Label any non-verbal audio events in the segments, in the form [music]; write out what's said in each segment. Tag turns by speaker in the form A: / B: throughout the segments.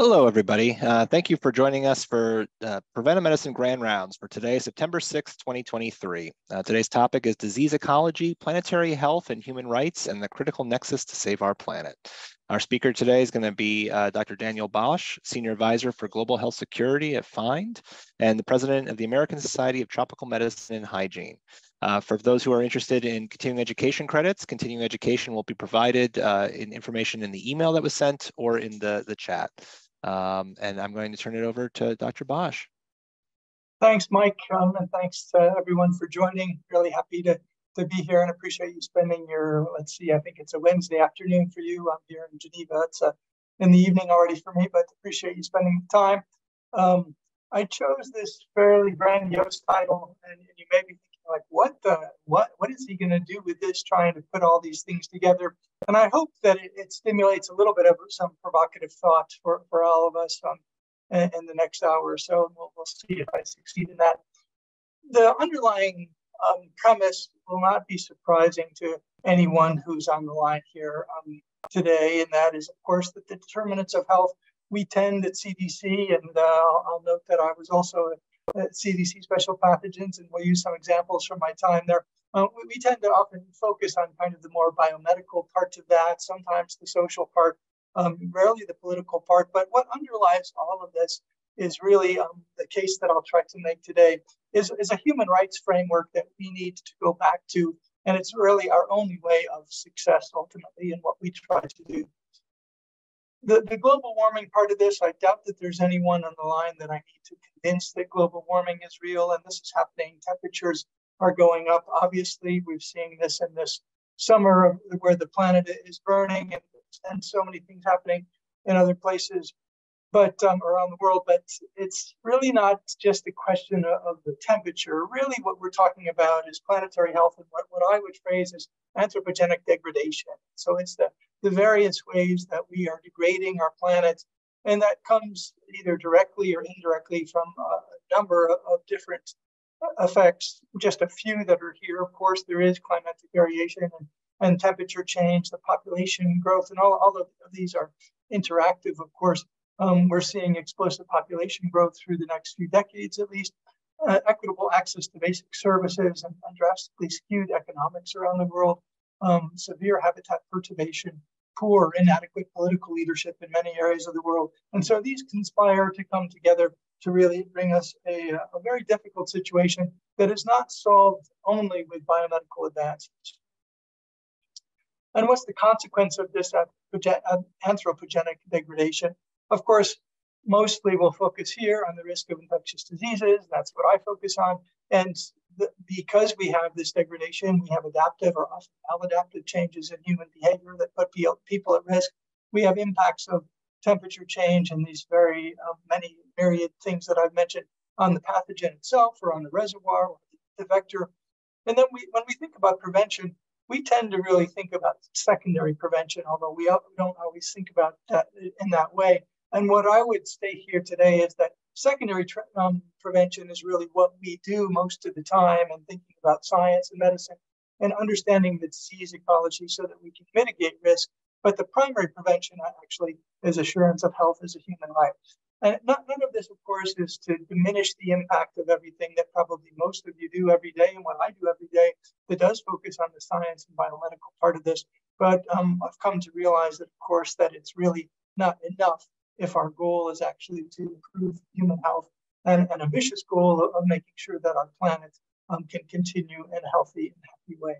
A: Hello, everybody. Uh, thank you for joining us for uh, Preventive Medicine Grand Rounds for today, September 6, 2023. Uh, today's topic is disease ecology, planetary health, and human rights, and the critical nexus to save our planet. Our speaker today is going to be uh, Dr. Daniel Bosch, Senior Advisor for Global Health Security at FIND, and the President of the American Society of Tropical Medicine and Hygiene. Uh, for those who are interested in continuing education credits, continuing education will be provided uh, in information in the email that was sent or in the, the chat. Um, and I'm going to turn it over to Dr. Bosch.
B: Thanks, Mike, um, and thanks to everyone for joining. Really happy to, to be here and appreciate you spending your, let's see, I think it's a Wednesday afternoon for you. I'm here in Geneva. It's a, uh, in the evening already for me, but appreciate you spending the time. Um, I chose this fairly grandiose title, and you may be thinking, like what the what what is he going to do with this trying to put all these things together and i hope that it, it stimulates a little bit of some provocative thoughts for for all of us um, in, in the next hour or so and we'll, we'll see if i succeed in that the underlying um, premise will not be surprising to anyone who's on the line here um, today and that is of course that the determinants of health we tend at cdc and uh, i'll note that i was also at CDC special pathogens, and we'll use some examples from my time there. Uh, we, tend to often focus on kind of the more biomedical parts of that, sometimes the social part, um, rarely the political part. But what underlies all of this is really um, the case that I'll try to make today is, is a human rights framework that we need to go back to. And it's really our only way of success ultimately in what we try to do the, the global warming part of this, I doubt that there's anyone on the line that I need to convince that global warming is real and this is happening. Temperatures are going up. Obviously, we've seen this in this summer of where the planet is burning and, and so many things happening in other places but um, around the world but it's really not just a question of, the temperature really what we're talking about is planetary health and what, what i would phrase as anthropogenic degradation so it's the the various ways that we are degrading our planet. And that comes either directly or indirectly from a number of different effects, just a few that are here. Of course, there is climatic variation and, and temperature change, the population growth, and all, all of these are interactive, of course. Um, we're seeing explosive population growth through the next few decades at least, uh, equitable access to basic services, and, and drastically skewed economics around the world um, severe habitat perturbation, poor, inadequate political leadership in many areas of the world. And so these conspire to come together to really bring us a, uh, a very difficult situation that is not solved only with biomedical advances. And what's the consequence of this anthropogenic degradation? Of course, mostly we'll focus here on the risk of infectious diseases. That's what I focus on. And because we have this degradation, we have adaptive or often maladaptive changes in human behavior that put people at risk. We have impacts of temperature change and these very uh, many myriad things that I've mentioned on the pathogen itself or on the reservoir or the vector. And then we, when we think about prevention, we tend to really think about secondary prevention, although we don't always think about that in that way. And what I would state here today is that secondary um, prevention is really what we do most of the time and thinking about science and medicine and understanding the disease ecology so that we can mitigate risk. But the primary prevention actually is assurance of health as a human right. And not, none of this, of course, is to diminish the impact of everything that probably most of you do every day and what I do every day that does focus on the science and biomedical part of this. But um, I've come to realize that, of course, that it's really not enough if our goal is actually to improve human health and an ambitious goal of, making sure that our planet um, can continue in a healthy and happy way.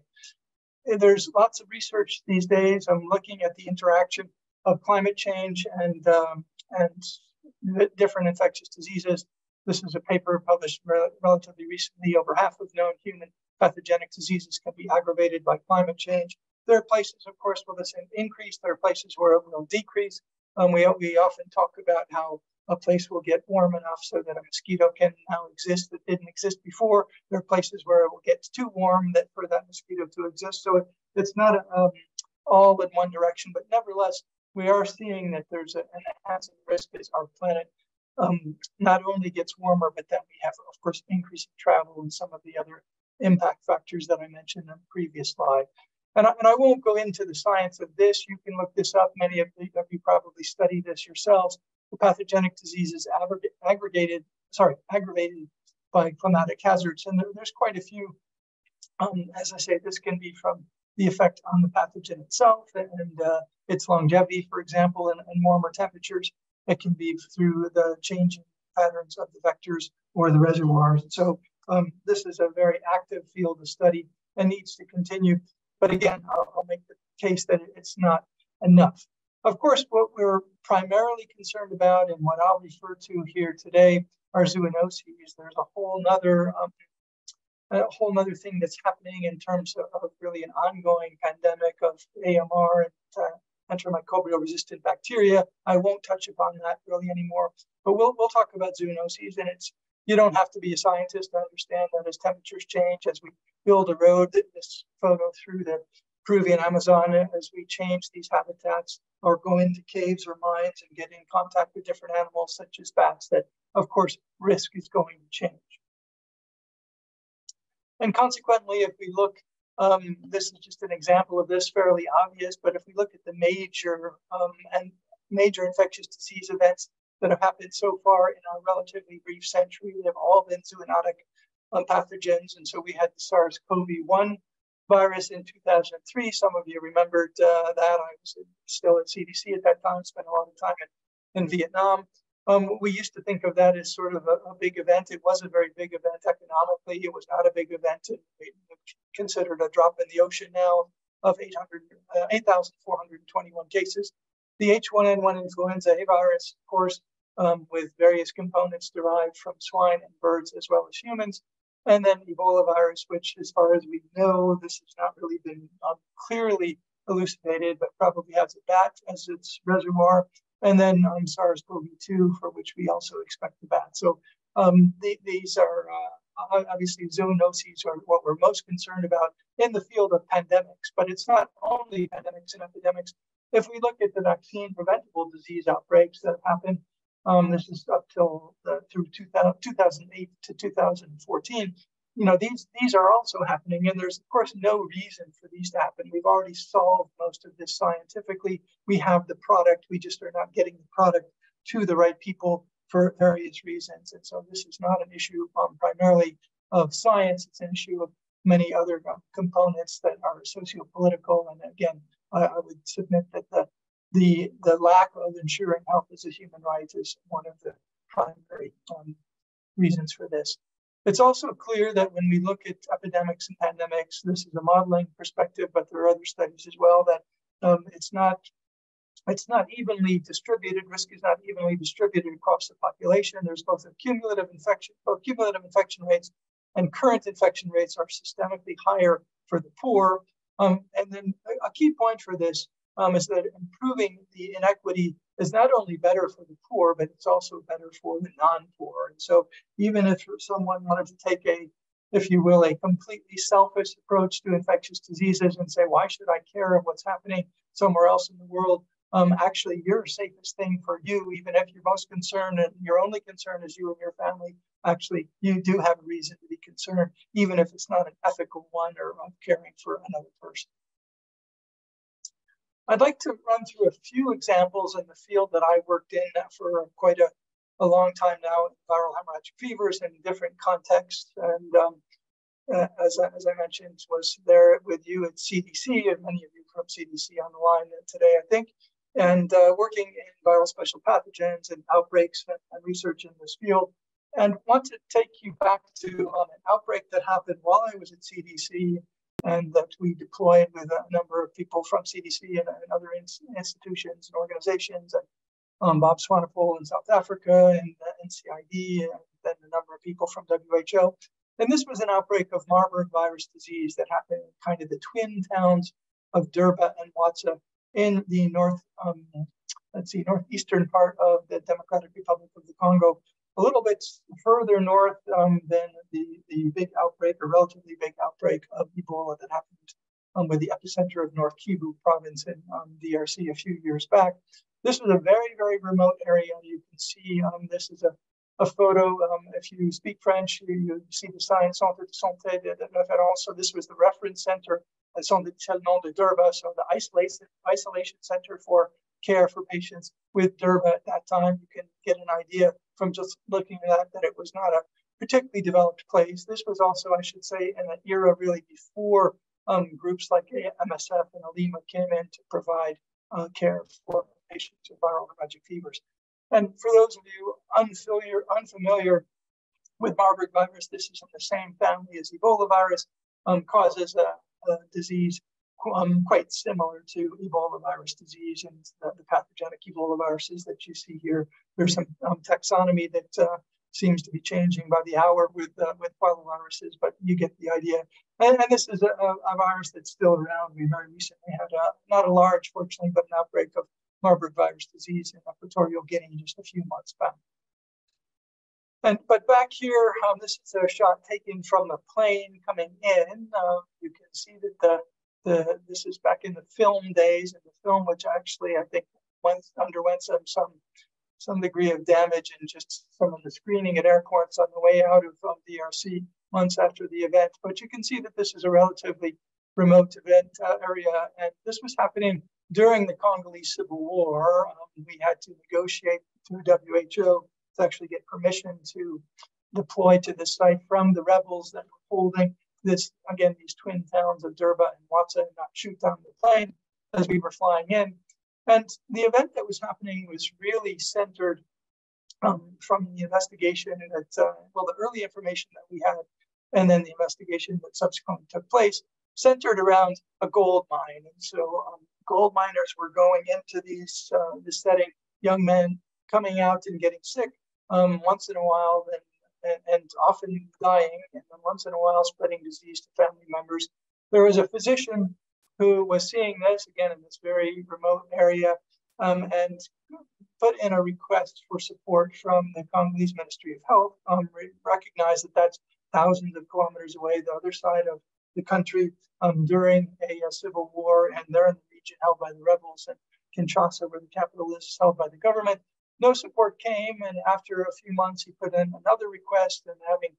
B: There's lots of research these days. I'm looking at the interaction of climate change and um, and different infectious diseases. This is a paper published re- relatively recently. Over half of known human pathogenic diseases can be aggravated by climate change. There are places, of course, where this increase. There are places where it will decrease. Um, we, we often talk about how a place will get warm enough so that a mosquito can now exist that didn't exist before. There are places where it will get too warm that for that mosquito to exist. So it, it's not a, um, all in one direction, but nevertheless, we are seeing that there's a, an enhancing risk as our planet um, not only gets warmer, but then we have, of course, increasing travel and some of the other impact factors that I mentioned in the previous slide. And I, and I won't go into the science of this. You can look this up. Many of you probably study this yourselves. The pathogenic diseases aggregated, sorry, aggravated by climatic hazards. And there, there's quite a few. Um, as I say, this can be from the effect on the pathogen itself and uh, its longevity, for example, in, in warmer temperatures. It can be through the changing patterns of the vectors or the reservoirs. So um, this is a very active field of study and needs to continue. But again, I'll, I'll make the case that it's not enough. Of course, what we're primarily concerned about and what I'll refer to here today are zoonoses. There's a whole nother um, a whole nother thing that's happening in terms of, of really an ongoing pandemic of AMR and uh, antimicrobial resistant bacteria. I won't touch upon that really anymore, but we'll we'll talk about zoonoses, and it's you don't have to be a scientist to understand that as temperatures change, as we build a road, this photo through the Peruvian Amazon, as we change these habitats or go into caves or mines and get in contact with different animals such as bats, that of course risk is going to change. And consequently, if we look, um, this is just an example of this, fairly obvious, but if we look at the major um, and major infectious disease events that have happened so far in our relatively brief century, they have all been zoonotic um, pathogens. And so we had the SARS-CoV-1 virus in 2003. Some of you remembered uh, that. I was still at CDC at that time, spent a lot of time in, in Vietnam. Um, we used to think of that as sort of a, a, big event. It was a very big event economically. It was not a big event. Considered a drop in the ocean now of 800, uh, 8,421 cases. The H1N1 influenza A virus, of course, um, with various components derived from swine and birds as well as humans. And then Ebola virus, which, as far as we know, this has not really been um, clearly elucidated, but probably has a bat as its reservoir and then um, SARS-CoV-2, for which we also expect the bat. So um, the, these are uh, obviously zoonoses are what we're most concerned about in the field of pandemics, but it's not only pandemics and epidemics. If we look at the vaccine preventable disease outbreaks that have happened, um, this is up till the, through 2000, 2008 to 2014, you know, these these are also happening, and there's of course no reason for these to happen. We've already solved most of this scientifically. We have the product, we just are not getting the product to the right people for various reasons. And so this is not an issue um, primarily of science; it's an issue of many other uh, components that are socio-political. And again, I, I would submit that the the the lack of ensuring health as a human right is one of the primary um, reasons for this. It's also clear that when we look at epidemics and pandemics, this is a modeling perspective, but there are other studies as well that um, it's not it's not evenly distributed. Risk is not evenly distributed across the population. There's both cumulative infection, both cumulative infection rates and current infection rates are systemically higher for the poor. Um, and then a key point for this um, is that improving the inequity is not only better for the poor, but it's also better for the non-poor. And so even if someone wanted to take a, if you will, a completely selfish approach to infectious diseases and say, why should I care of what's happening somewhere else in the world? Um, actually, your safest thing for you, even if you're most concerned and your only concern is you and your family, actually, you do have a reason to be concerned, even if it's not an ethical one or caring for another person. I'd like to run through a few examples in the field that I worked in for quite a, a long time now, viral hemorrhagic fevers in different contexts. And um, uh, as, I, as I mentioned, was there with you at CDC, and many of you from CDC on the line today, I think, and uh, working in viral special pathogens and outbreaks and, and, research in this field. And want to take you back to um, an outbreak that happened while I was at CDC and that we deployed with a number of people from CDC and, and other institutions and organizations, and um, Bob Swanepoel in South Africa, and uh, NCID, and then a number of people from WHO. And this was an outbreak of Marburg virus disease that happened in kind of the twin towns of Durba and Watsa in the north, um, let's see, northeastern part of the Democratic Republic of the Congo, a little bit further north um, than the, the big outbreak, or relatively big outbreak of Ebola that happened um, with the epicenter of North Kivu province in um, DRC a few years back. This was a very, very remote area. You can see um, this is a, a photo. Um, if you speak French, you, you see the sign Centre de Santé de, de Référence. So this was the reference center, Centre de Nom de Durba, so the isolation, isolation center for care for patients with Durba at that time. You can get an idea from just looking at that it was not a particularly developed place. This was also, I should say, in an era really before um, groups like MSF and ALIMA came in to provide uh, care for patients with viral hemorrhagic fevers. And for those of you unfamiliar, unfamiliar with Marburg virus, this is in the same family as Ebola virus, um, causes a, a disease um, quite similar to Ebola virus disease and the, the, pathogenic Ebola viruses that you see here. There's some um, taxonomy that uh, seems to be changing by the hour with uh, with filoviruses, but you get the idea. And, and this is a, a, virus that's still around. We very recently had a, not a large, fortunately, but an outbreak of Marburg virus disease in Equatorial Guinea just a few months back. And but back here, um, this is a shot taken from the plane coming in. Uh, you can see that the the this is back in the film days, and the film, which actually I think went underwent some some some degree of damage and just some of the screening at airports on the way out of um, DRC months after the event. But you can see that this is a relatively remote event uh, area, and this was happening during the Congolese Civil War. Um, we had to negotiate through WHO to actually get permission to deploy to the site from the rebels that were holding this, again, these twin towns of Derba and Watsa and not shoot down the plane as we were flying in. And the event that was happening was really centered um, from the investigation that, uh, well, the early information that we had, and then the investigation that subsequently took place, centered around a gold mine. And so um, gold miners were going into these uh, this setting, young men coming out and getting sick um, once in a while, and, and, and often dying, and then once in a while spreading disease to family members. There was a physician who was seeing this again in this very remote area um, and put in a request for support from the Congolese Ministry of Health. Um, recognize that that's thousands of kilometers away, the other side of the country um, during a, a, civil war, and they're in the region held by the rebels, and Kinshasa, where the capital is, held by the government. No support came, and after a few months, he put in another request, and having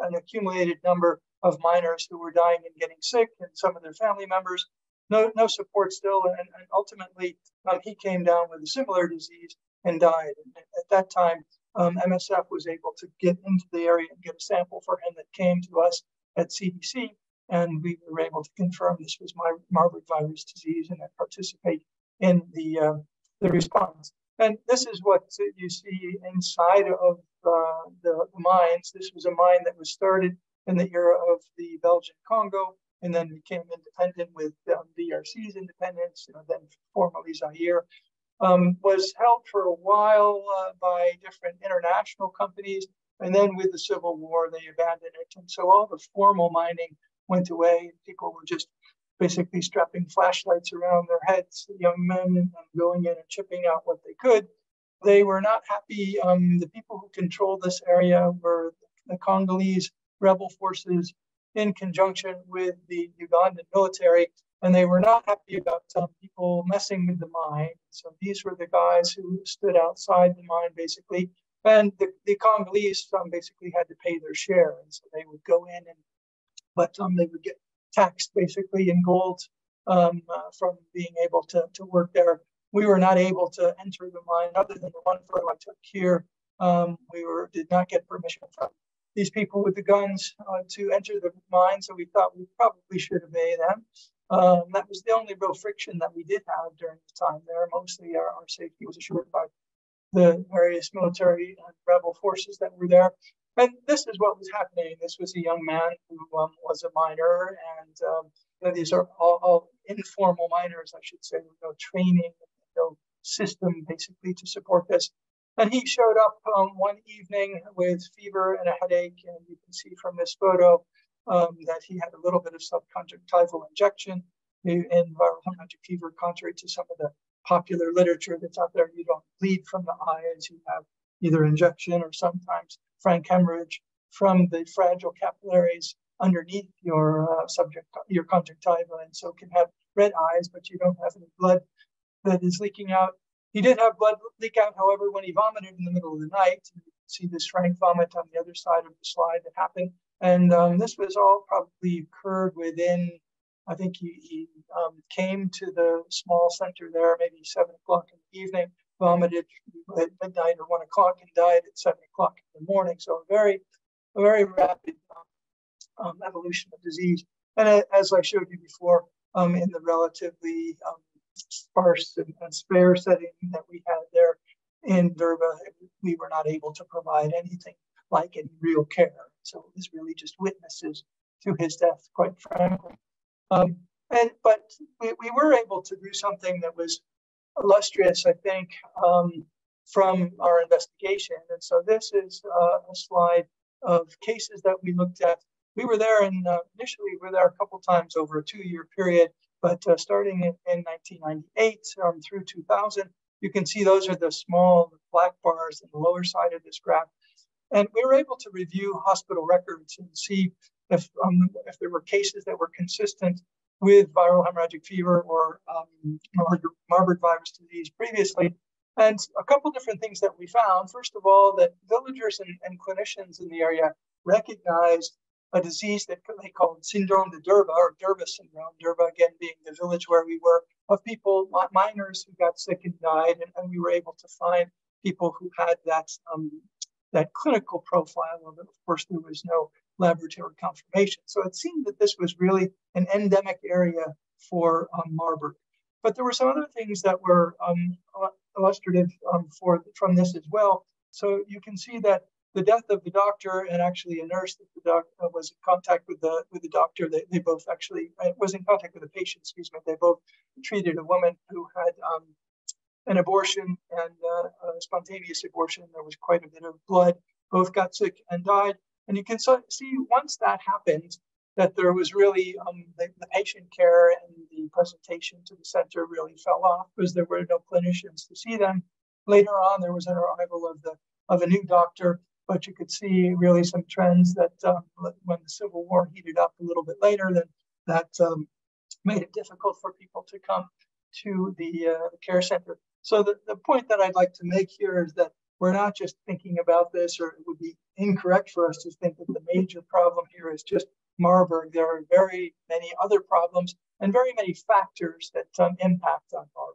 B: an accumulated number of miners who were dying and getting sick, and some of their family members, no, no support still. And, and ultimately, um, he came down with a similar disease and died. And at that time, um, MSF was able to get into the area and get a sample for him that came to us at CDC. And we were able to confirm this was my Marburg virus disease and then participate in the, uh, the response. And this is what you see inside of uh, the, mines. This was a mine that was started in the era of the Belgian Congo and then became independent with um, DRC's independence, you know, then formerly Zaire, um, was held for a while uh, by different international companies. And then with the Civil War, they abandoned it. And so all the formal mining went away. People were just basically strapping flashlights around their heads, young men, and going in and chipping out what they could. They were not happy. Um, the people who controlled this area were the Congolese rebel forces in conjunction with the Ugandan military, and they were not happy about some people messing with the mine. So these were the guys who stood outside the mine, basically, and the, the Congolese um, basically had to pay their share, and so they would go in and, but um, they would get taxed basically in gold um, uh, from being able to, to work there. We were not able to enter the mine other than the one photo I took here. Um, we were did not get permission from these people with the guns uh, to enter the mine. So we thought we probably should obey them. Um, that was the only real friction that we did have during the time there. Mostly our, our safety was assured by the various military and rebel forces that were there. And this is what was happening. This was a young man who um, was a miner, and um, you know, these are all, all, informal miners, I should say, with no training, no system basically to support this. And he showed up um, one evening with fever and a headache. And you can see from this photo um, that he had a little bit of subconjunctival injection in viral hemorrhagic fever, contrary to some of the popular literature that's out there. You don't bleed from the eyes, you have either injection or sometimes frank hemorrhage from the fragile capillaries underneath your uh, subject, your conjunctiva, and so can have red eyes, but you don't have any blood that is leaking out. He did have blood leak out, however, when he vomited in the middle of the night. You can see this frank vomit on the other side of the slide that happened. And um, this was all probably occurred within I think he, he um, came to the small center there maybe seven o'clock in the evening, vomited at midnight or one o'clock, and died at seven o'clock in the morning. So a very, a very rapid um, um evolution of disease. And as I showed you before, um, in the relatively um, sparse and, and, spare setting that we had there in Durba, we were not able to provide anything like any real care. So it was really just witnesses to his death, quite frankly. Um, and but we, we were able to do something that was illustrious, I think, um, from our investigation. And so this is uh, a slide of cases that we looked at. We were there and uh, initially we were there a couple times over a two-year period, but uh, starting in, in 1998 um, through 2000, you can see those are the small black bars on the lower side of this graph. And we were able to review hospital records and see if, um, if there were cases that were consistent with viral hemorrhagic fever or um, Marburg virus disease previously. And a couple different things that we found. First of all, that villagers and, and clinicians in the area recognized a disease that they called syndrome de Durba or Durba syndrome. Durba, again, being the village where we were, of people, miners who got sick and died. And, and we were able to find people who had that, um, that clinical profile of it. Of course, there was no laboratory confirmation. So it seemed that this was really an endemic area for um, Marburg. But there were some other things that were um, illustrative um, for from this as well. So you can see that the death of the doctor and actually a nurse that the doc uh, was in contact with the with the doctor. They, they both actually uh, was in contact with the patient. Excuse me. They both treated a woman who had um, an abortion and uh, a spontaneous abortion. There was quite a bit of blood. Both got sick and died. And you can so, see once that happened, that there was really um, the, the, patient care and the presentation to the center really fell off because there were no clinicians to see them. Later on, there was an arrival of the of a new doctor, but you could see really some trends that um, when the Civil War heated up a little bit later, then that um, made it difficult for people to come to the, uh, care center. So the, the point that I'd like to make here is that we're not just thinking about this, or it would be incorrect for us to think that the major problem here is just Marburg. There are very many other problems and very many factors that um, impact on Marburg.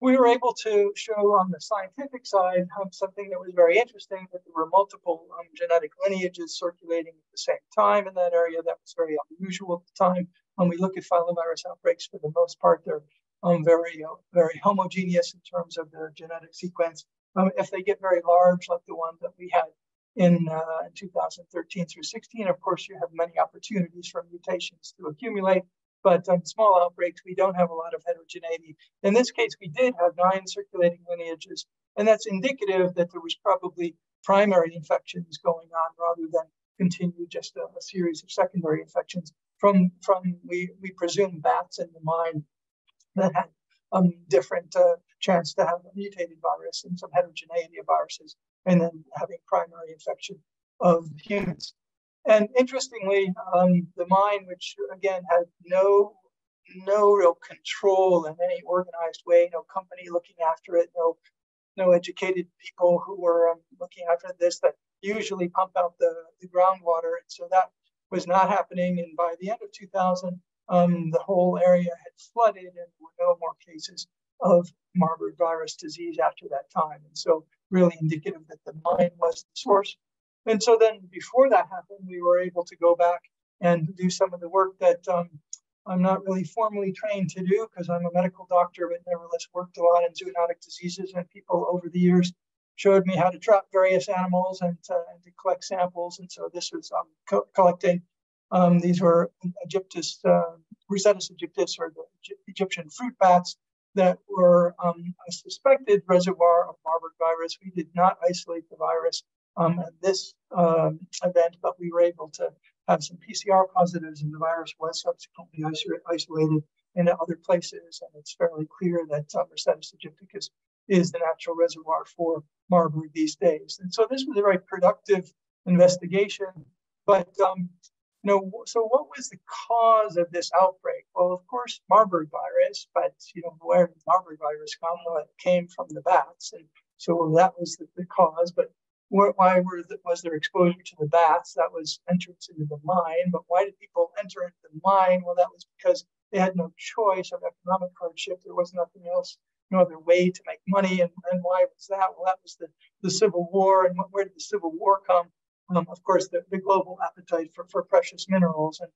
B: We were able to show on the scientific side um, something that was very interesting, that there were multiple um, genetic lineages circulating at the same time in that area. That was very unusual at the time. When we look at filovirus outbreaks, for the most part, they're um, very, uh, very homogeneous in terms of their genetic sequence. Um, if they get very large, like the one that we had in uh, 2013 through 16, of course, you have many opportunities for mutations to accumulate. But um, small outbreaks, we don't have a lot of heterogeneity. In this case, we did have nine circulating lineages, and that's indicative that there was probably primary infections going on rather than continue just a, a series of secondary infections from from we we presume bats in the mine that had um, different uh, chance to have a mutated virus and some heterogeneity of viruses, and then having primary infection of humans. And interestingly, um, the mine, which again had no no real control in any organized way, no company looking after it, no no educated people who were um, looking after this that usually pump out the, the groundwater. And so that was not happening. And by the end of 2000, um, the whole area had flooded and there were no more cases of Marburg virus disease after that time. And so, really indicative that the mine was the source. And so, then before that happened, we were able to go back and do some of the work that um, I'm not really formally trained to do because I'm a medical doctor, but nevertheless worked a lot in zoonotic diseases. And people over the years showed me how to trap various animals and, uh, and to collect samples. And so, this was um, co- collecting um, these were Aegyptus, uh, aegyptus, or the Egyptian fruit bats that were um, a suspected reservoir of Marburg virus. We did not isolate the virus um, at this um, event, but we were able to have some PCR positives, and the virus was subsequently isolated in other places. And it's fairly clear that uh, Rossettis aegypticus is the natural reservoir for Marburg these days. And so this was a very productive investigation. But um, know, so what was the cause of this outbreak? Well, of course, Marburg virus, but you know, where did Marburg virus come? Well, it came from the bats, and so that was the, the cause. But why were the, was there exposure to the bats? That was entrance into the mine. But why did people enter into the mine? Well, that was because they had no choice of economic hardship. There was nothing else, no other way to make money. And, and why was that? Well, that was the, the Civil War. And where did the Civil War come? Um, of course, the, the global appetite for, for precious minerals. And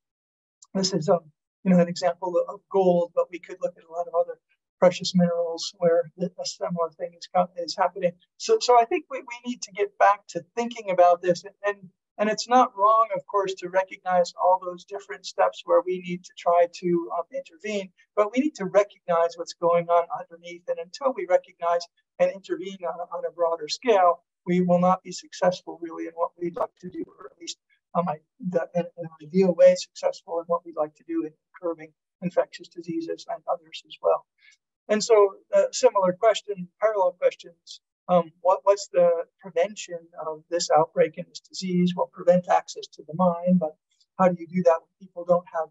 B: this is um, you know, an example of gold, but we could look at a lot of other precious minerals where a similar thing is, is happening. So, so I think we, we need to get back to thinking about this. And, and it's not wrong, of course, to recognize all those different steps where we need to try to um, intervene, but we need to recognize what's going on underneath. And until we recognize and intervene on, on a broader scale, we will not be successful really in what we'd like to do, or at least um, I, the, in an ideal way, successful in what we'd like to do in curbing infectious diseases and others as well. And so, uh, similar question, parallel questions. Um, what, what's the prevention of this outbreak and this disease? Well, prevent access to the mine, but how do you do that when people don't have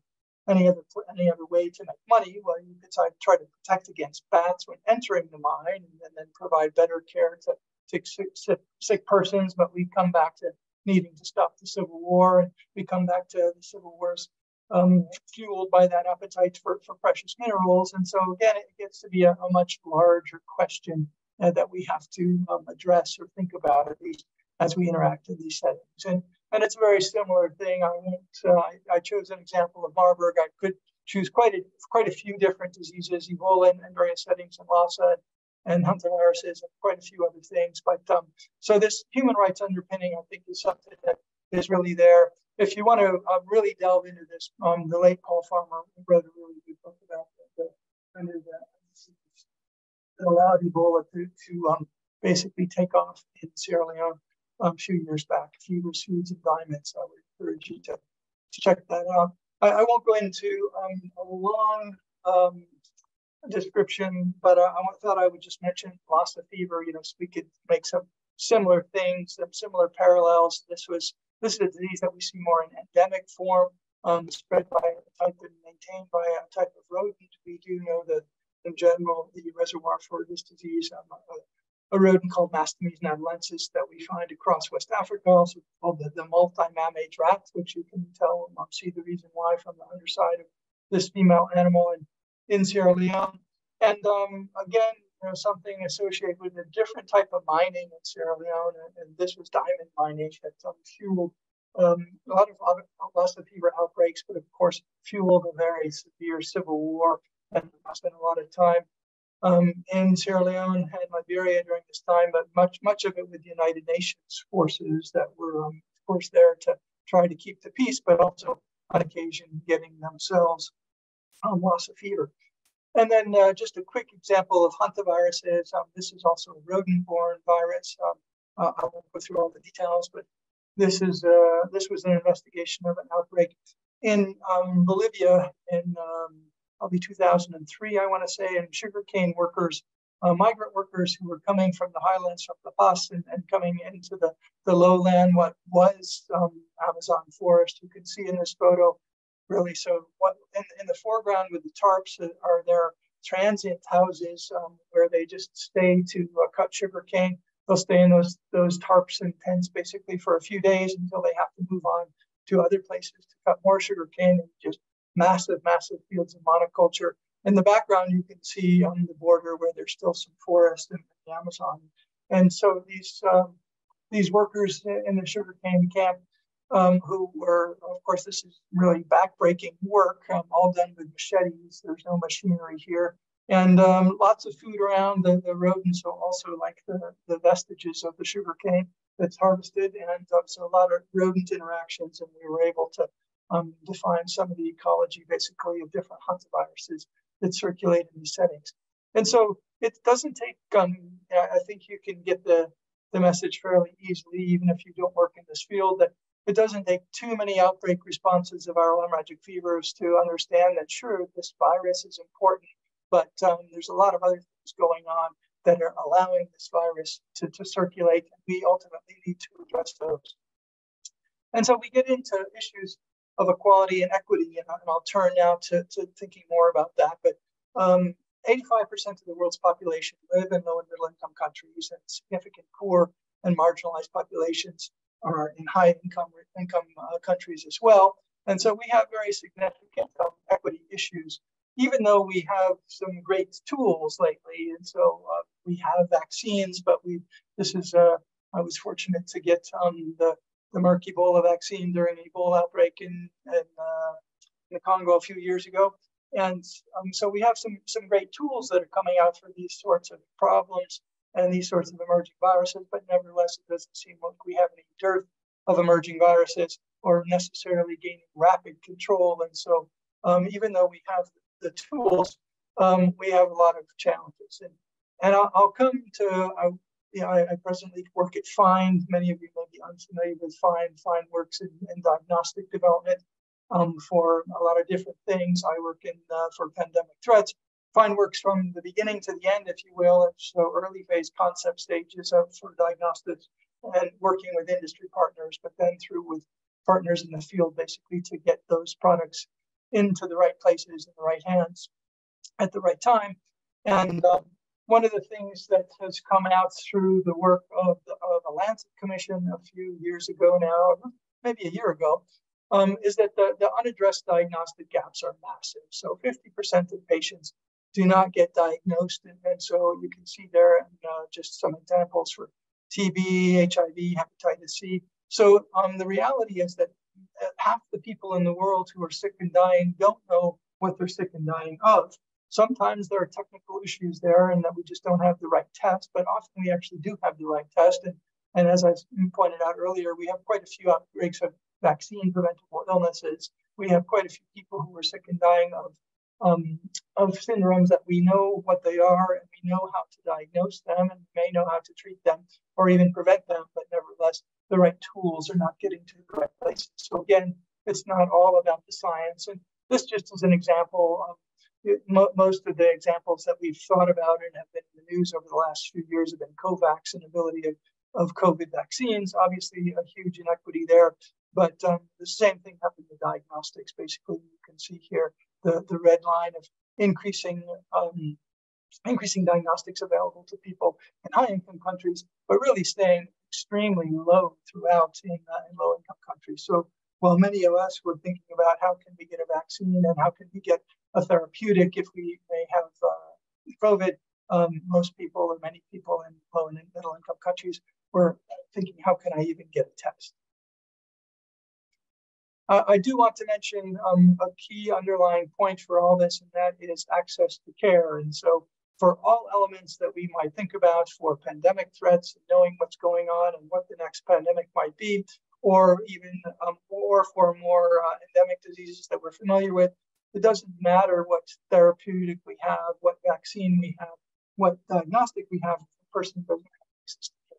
B: any other any other way to make money? Well, you could try to protect against bats when entering the mine, and, and then provide better care to sick, sick, sick persons. But we come back to needing to stop the Civil War, and we come back to the Civil War's um, fueled by that appetite for, for precious minerals. And so again, it gets to be a, a much larger question uh, that we have to um, address or think about at least as we interact in these settings. And and it's a very similar thing. I won't. Uh, I, I, chose an example of Marburg. I could choose quite a quite a few different diseases, Ebola in, in various settings, and Lassa and hantaviruses, and quite a few other things. But um, so this human rights underpinning, I think, is something that is really there if you want to uh, really delve into this, um, the late Paul Farmer wrote a really good book about the, kind of that allowed Ebola to, to um, basically take off in Sierra Leone um, a few years back, Fevers, Foods, and Diamonds. I would encourage you to, to check that out. I, I won't go into um, a long description, but uh, I thought I would just mention Lassa fever. You know, so we could make some similar things, some similar parallels. This was this is a disease that we see more in endemic form, um, spread by a type and maintained by a type of rodent. We do know that in general, the reservoir for this disease, um, a, a, rodent called Mastomys natalensis that we find across West Africa, also called the, the multi-mammate rat, which you can tell, um, see the reason why from the underside of this female animal in, in Sierra Leone. And um, again, you know, something associated with a different type of mining in Sierra Leone, and, and this was diamond mining that fueled um, a lot of other, of fever outbreaks, but of course fueled a very severe civil war. And I spent a lot of time um, in Sierra Leone and Liberia during this time, but much much of it with the United Nations forces that were, um, of course, there to try to keep the peace, but also on occasion getting themselves um, of fever. And then uh, just a quick example of hantaviruses. Um, this is also a rodent-borne virus. Um, uh, I won't go through all the details, but this is uh, this was an investigation of an outbreak in um, Bolivia in um, probably 2003, I want to say, and sugarcane workers, uh, migrant workers who were coming from the highlands from the Paz and, and coming into the, the lowland, what was um, Amazon forest. You can see in this photo really. So what in, in the foreground with the tarps are their transient houses um, where they just stay to uh, cut sugar cane. They'll stay in those those tarps and tents basically for a few days until they have to move on to other places to cut more sugar cane and just massive, massive fields of monoculture. In the background, you can see on the border where there's still some forest in the Amazon. And so these um, these workers in the sugarcane camp um, who were, of course, this is really backbreaking work, um, all done with machetes. There's no machinery here. And um, lots of food around. The, the rodents are also like the, the vestiges of the sugar cane that's harvested. And um, so a lot of rodent interactions. And we were able to um, define some of the ecology, basically, of different hantaviruses that circulate in these settings. And so it doesn't take, um, I think you can get the, the message fairly easily, even if you don't work in this field, that it doesn't take too many outbreak responses of viral hemorrhagic fevers to understand that sure, this virus is important, but um, there's a lot of other things going on that are allowing this virus to, to circulate, and we ultimately need to address those. And so we get into issues of equality and equity, and, I'll turn now to, to thinking more about that. But um, 85% of the world's population live in low and middle income countries, and significant poor and marginalized populations are in high income income uh, countries as well. And so we have very significant um, equity issues, even though we have some great tools lately. And so uh, we have vaccines, but we this is uh, I was fortunate to get um, the the Merck Ebola vaccine during the Ebola outbreak in, in, uh, in the Congo a few years ago. And um, so we have some, some great tools that are coming out for these sorts of problems and these sorts of emerging viruses, but nevertheless, it doesn't seem like we have any dearth of emerging viruses or necessarily gaining rapid control. And so, um, even though we have the tools, um, we have a lot of challenges. And, and I'll, I'll come to, I, you know, I, I, presently work at FIND. Many of you may be unfamiliar with FIND. FIND works in, in diagnostic development um, for a lot of different things. I work in uh, for pandemic threats. FIND works from the beginning to the end, if you will, so early phase concept stages of sort of diagnostics and working with industry partners, but then through with partners in the field basically to get those products into the right places in the right hands at the right time. And um, one of the things that has come out through the work of the, of the Lancet Commission a few years ago now, maybe a year ago, um, is that the, the unaddressed diagnostic gaps are massive. So 50% of patients do not get diagnosed. And, and so you can see there uh, just some examples for TB, HIV, hepatitis C. So um, the reality is that uh, half the people in the world who are sick and dying don't know what they're sick and dying of. Sometimes there are technical issues there and that we just don't have the right test, but often we actually do have the right test. And, and as I pointed out earlier, we have quite a few outbreaks of vaccine preventable illnesses. We have quite a few people who are sick and dying of um, of syndromes that we know what they are and we know how to diagnose them and may know how to treat them or even prevent them, but nevertheless, the right tools are not getting to the right places. So again, it's not all about the science. And this just is an example of most of the examples that we've thought about and have been in the news over the last few years have been COVAX and ability of, of COVID vaccines. Obviously, a huge inequity there. But um, the same thing happened in diagnostics. Basically, you can see here the, the red line of increasing um, increasing diagnostics available to people in high income countries, but really staying extremely low throughout in, uh, in low income countries. So while many of us were thinking about how can we get a vaccine and how can we get a therapeutic if we may have uh, COVID, um, most people or many people in low and middle income countries were thinking, how can I even get a test? Uh, I do want to mention um, a key underlying point for all this, and that is access to care. And so, for all elements that we might think about for pandemic threats, knowing what's going on and what the next pandemic might be, or even um, or for more uh, endemic diseases that we're familiar with, it doesn't matter what therapeutic we have, what vaccine we have, what diagnostic we have. The person doesn't have access to care.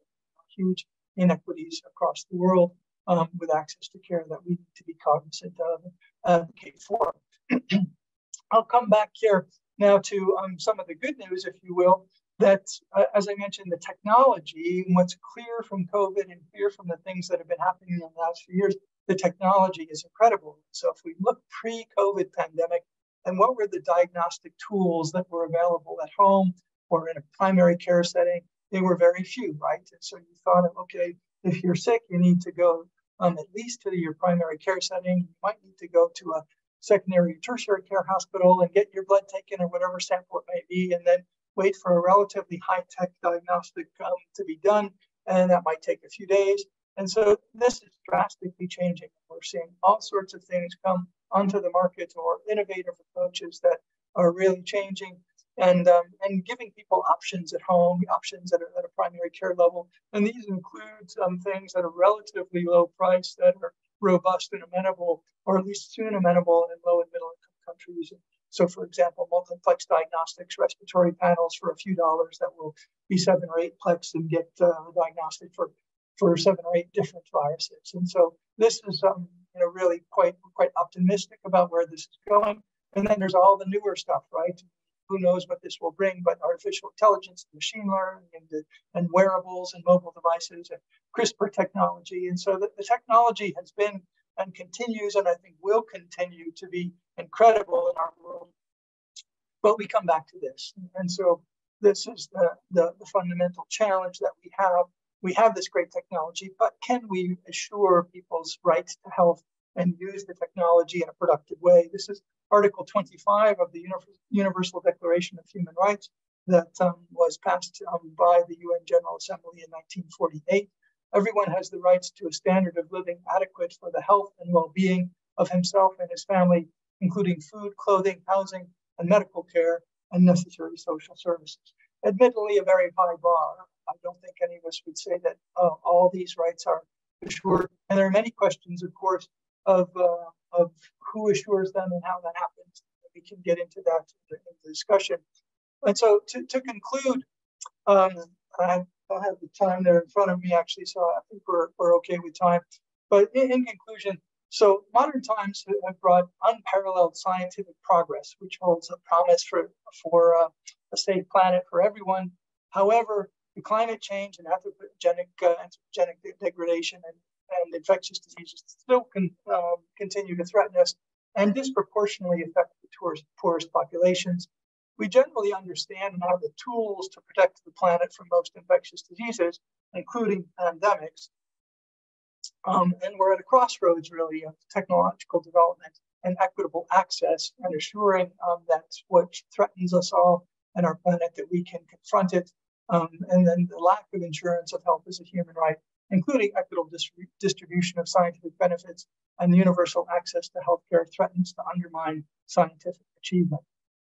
B: Huge inequities across the world um, with access to care that we need to be cognizant of and advocate for. [clears throat] I'll come back here now to um, some of the good news, if you will, that, uh, as I mentioned, the technology, and what's clear from COVID and clear from the things that have been happening in the last few years, the technology is incredible. So if we look pre-COVID pandemic, and what were the diagnostic tools that were available at home or in a primary care setting? They were very few, right? And so you thought, okay, if you're sick, you need to go um, at least to your primary care setting. You might need to go to a secondary or tertiary care hospital and get your blood taken or whatever sample it may be, and then wait for a relatively high tech diagnostic um, to be done. And that might take a few days. And so this is drastically changing. We're seeing all sorts of things come onto the market or innovative approaches that are really changing and um, and giving people options at home, options at a, at a primary care level. And these include things at a relatively low price that are robust and amenable, or at least soon amenable in low and middle income countries. So, for example, multiplex diagnostics, respiratory panels for a few dollars that will be seven or eight plex and get uh, diagnostic for for seven or eight different viruses. And so this is um, you know really quite quite optimistic about where this is going. And then there's all the newer stuff, right? Who knows what this will bring, but artificial intelligence, machine learning, and, and wearables and mobile devices and CRISPR technology. And so the, the technology has been and continues, and I think will continue to be incredible in our world. But we come back to this. And so this is the, the, the fundamental challenge that we have we have this great technology, but can we assure people's rights to health and use the technology in a productive way? This is Article 25 of the Universal Declaration of Human Rights that um, was passed um, by the UN General Assembly in 1948. Everyone has the rights to a standard of living adequate for the health and well being of himself and his family, including food, clothing, housing, and medical care and necessary social services. Admittedly, a very high bar. I don't think any of us would say that uh, all these rights are assured. And there are many questions, of course, of, uh, of who assures them and how that happens. We can get into that in the discussion. And so to, to conclude, um, I don't have the time there in front of me actually, so I think we're, we're okay with time. But in, in conclusion, so modern times have brought unparalleled scientific progress, which holds a promise for, for uh, a safe planet for everyone. However, the climate change and anthropogenic, uh, anthropogenic degradation and, and infectious diseases still can um, continue to threaten us and disproportionately affect the tourist, poorest populations. We generally understand and have the tools to protect the planet from most infectious diseases, including pandemics. Um, and we're at a crossroads, really, of technological development and equitable access and assuring um, that what threatens us all and our planet, that we can confront it um, and then the lack of insurance of health as a human right, including equitable distribution of scientific benefits and universal access to healthcare threatens to undermine scientific achievement.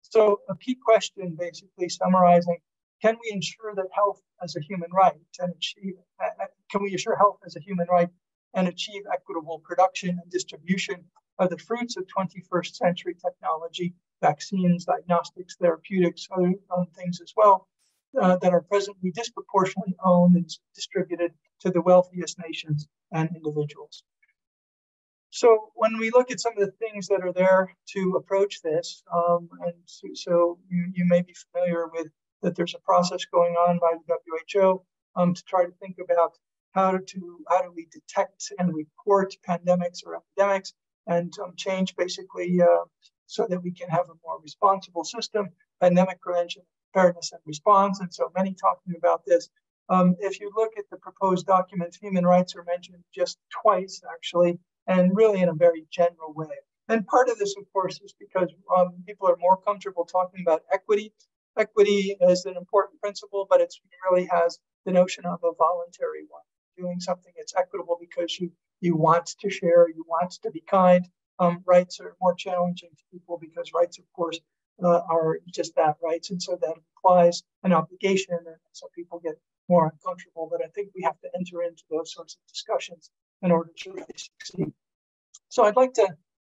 B: So a key question, basically summarizing, can we ensure that health as a human right and achieve, uh, uh, can we assure health as a human right and achieve equitable production and distribution of the fruits of 21st century technology, vaccines, diagnostics, therapeutics, other things as well, uh, that are presently disproportionately owned and distributed to the wealthiest nations and individuals. So when we look at some of the things that are there to approach this, um, and so, so you, you, may be familiar with that there's a process going on by the WHO um, to try to think about how to how do we detect and report pandemics or epidemics and um, change basically uh, so that we can have a more responsible system, pandemic prevention, preparedness and response. And so many talking about this. Um, if you look at the proposed document, human rights are mentioned just twice, actually, and really in a very general way. And part of this, of course, is because um, people are more comfortable talking about equity. Equity is an important principle, but it really has the notion of a voluntary one, doing something that's equitable because you you want to share, you want to be kind. Um, rights are more challenging to people because rights, of course, uh, are just that rights. And so that implies an obligation. And so people get more uncomfortable. But I think we have to enter into those sorts of discussions in order to really succeed. So I'd like to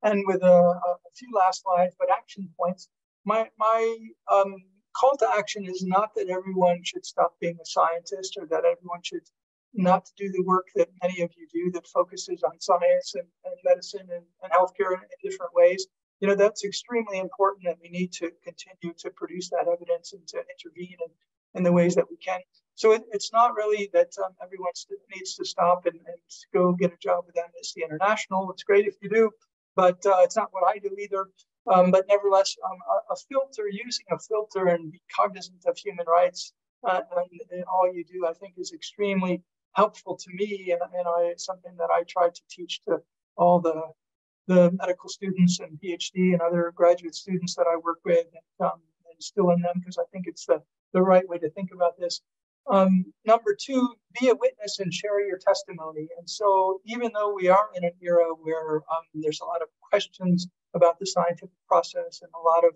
B: end with a, a few last slides, but action points. My, my um, call to action is not that everyone should stop being a scientist or that everyone should not do the work that many of you do that focuses on science and, and medicine and, and healthcare in, in different ways you know, that's extremely important and we need to continue to produce that evidence and to intervene in, in the ways that we can. So it, it's not really that um, everyone needs to stop and, and, go get a job with Amnesty International. It's great if you do, but uh, it's not what I do either. Um, but nevertheless, um, a, a, filter, using a filter and be cognizant of human rights uh, and, and, all you do, I think is extremely helpful to me. And, and I, something that I try to teach to all the the medical students and PhD and other graduate students that I work with and, um, instill in them because I think it's the, the right way to think about this. Um, number two, be a witness and share your testimony. And so, even though we are in an era where um, there's a lot of questions about the scientific process and a lot of,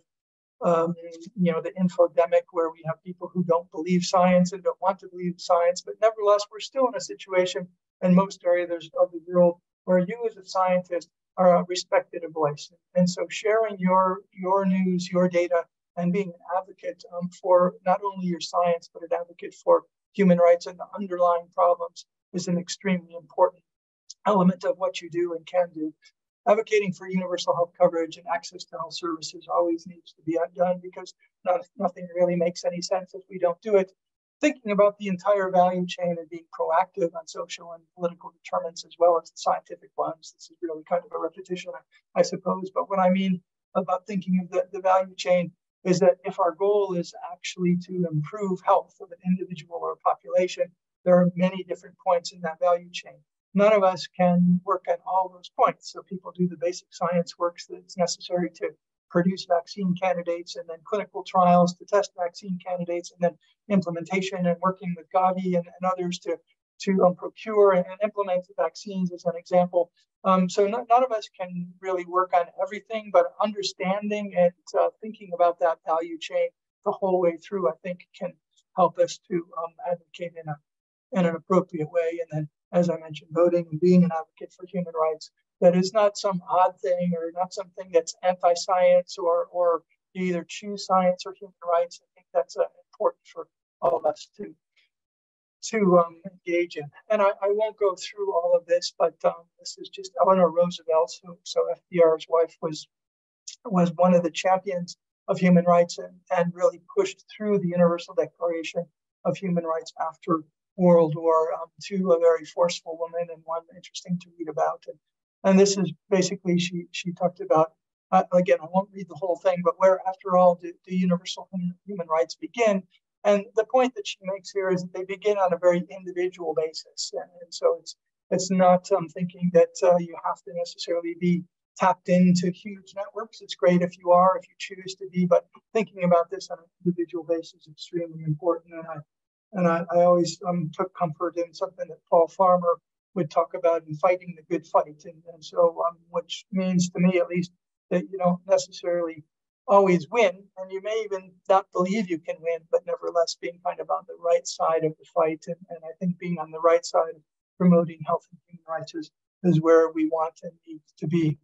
B: um, you know, the infodemic where we have people who don't believe science and don't want to believe science, but nevertheless, we're still in a situation in most areas of the world where you, as a scientist, are a respected voice. And so sharing your, your news, your data, and being an advocate um, for not only your science, but an advocate for human rights and the underlying problems is an extremely important element of what you do and can do. Advocating for universal health coverage and access to health services always needs to be done because not, nothing really makes any sense if we don't do it thinking about the entire value chain and being proactive on social and political determinants as well as the scientific ones. This is really kind of a repetition, I, suppose. But what I mean about thinking of the, the value chain is that if our goal is actually to improve health of an individual or a population, there are many different points in that value chain. None of us can work at all those points. So people do the basic science works that's necessary to produce vaccine candidates and then clinical trials to test vaccine candidates and then implementation and working with Gavi and, and others to, to um, procure and implement vaccines as an example. Um, so none of us can really work on everything, but understanding and uh, thinking about that value chain the whole way through, I think can help us to um, advocate in, a, in an appropriate way. And then, as I mentioned, voting and being an advocate for human rights that is not some odd thing or not something that's anti-science or or you either choose science or human rights. I think that's uh, important for all of us to to um, engage in. And I, I, won't go through all of this, but um, this is just Eleanor Roosevelt, so FDR's wife was was one of the champions of human rights and, and really pushed through the Universal Declaration of Human Rights after World War um, II, a very forceful woman and one interesting to read about. And and this is basically, she, she talked about, uh, again, I won't read the whole thing, but where, after all, do, do universal human rights begin? And the point that she makes here is that they begin on a very individual basis. And, and so it's, it's not um, thinking that uh, you have to necessarily be tapped into huge networks. It's great if you are, if you choose to be, but thinking about this on an individual basis is extremely important. And I, and I, I always um, took comfort in something that Paul Farmer would talk about in fighting the good fight. And, and so, um, which means to me at least that you don't necessarily always win, and you may even not believe you can win, but nevertheless being kind of on the right side of the fight. And, and I think being on the right side of promoting health and human rights is, is where we want and need to be.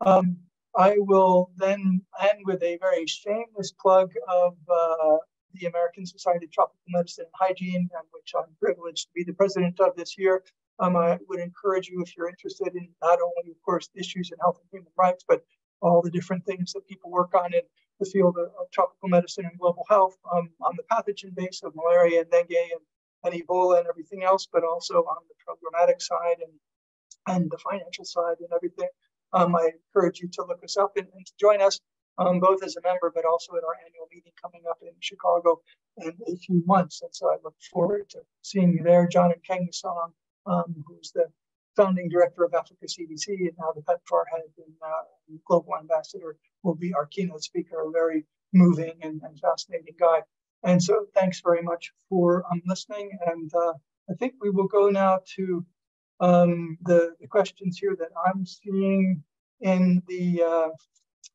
B: Um, I will then end with a very shameless plug of uh, the American Society of Tropical Medicine and Hygiene, which I'm privileged to be the president of this year. Um, I would encourage you if you're interested in not only, of course, issues in health and human rights, but all the different things that people work on in the field of, of tropical medicine and global health um, on the pathogen base of malaria and dengue and, and Ebola and everything else, but also on the programmatic side and, and the financial side and everything. Um, I encourage you to look us up and, and to join us, um, both as a member, but also at our annual meeting coming up in Chicago in a few months. And so I look forward to seeing you there. John Nkengasong um, who's the founding director of Africa CDC and now the PEPFAR head and uh, global ambassador, will be our keynote speaker, a very moving and, and fascinating guy. And so thanks very much for um, listening. And uh, I think we will go now to um, the, the, questions here that I'm seeing in the, uh,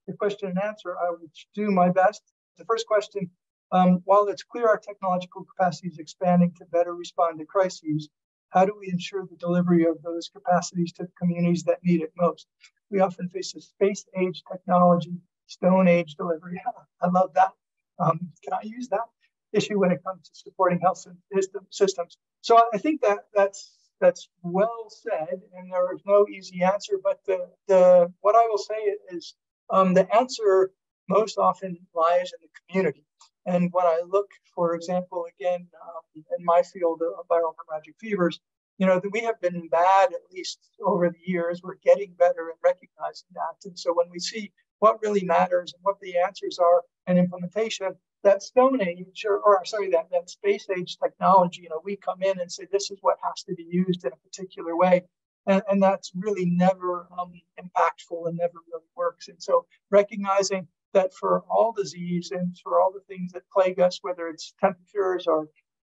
B: the question and answer. I will do my best. The first question, um, while it's clear our technological capacity is expanding to better respond to crises, how do we ensure the delivery of those capacities to the communities that need it most? We often face a space age technology, stone age delivery. [laughs] I love that. Um, can I use that issue when it comes to supporting health systems? So I think that that's that's well said, and there is no easy answer. But the the what I will say is um, the answer most often lies in the community. And when I look, for example, again, um, in my field of viral hemorrhagic fevers, you know, we have been bad at least over the years. We're getting better at recognizing that. And so when we see what really matters and what the answers are and implementation, that Stone Age, or, or sorry, that, that space age technology, you know, we come in and say this is what has to be used in a particular way. And, and that's really never um, impactful and never really works. And so recognizing that for all disease and for all the things that plague us, whether it's temperatures or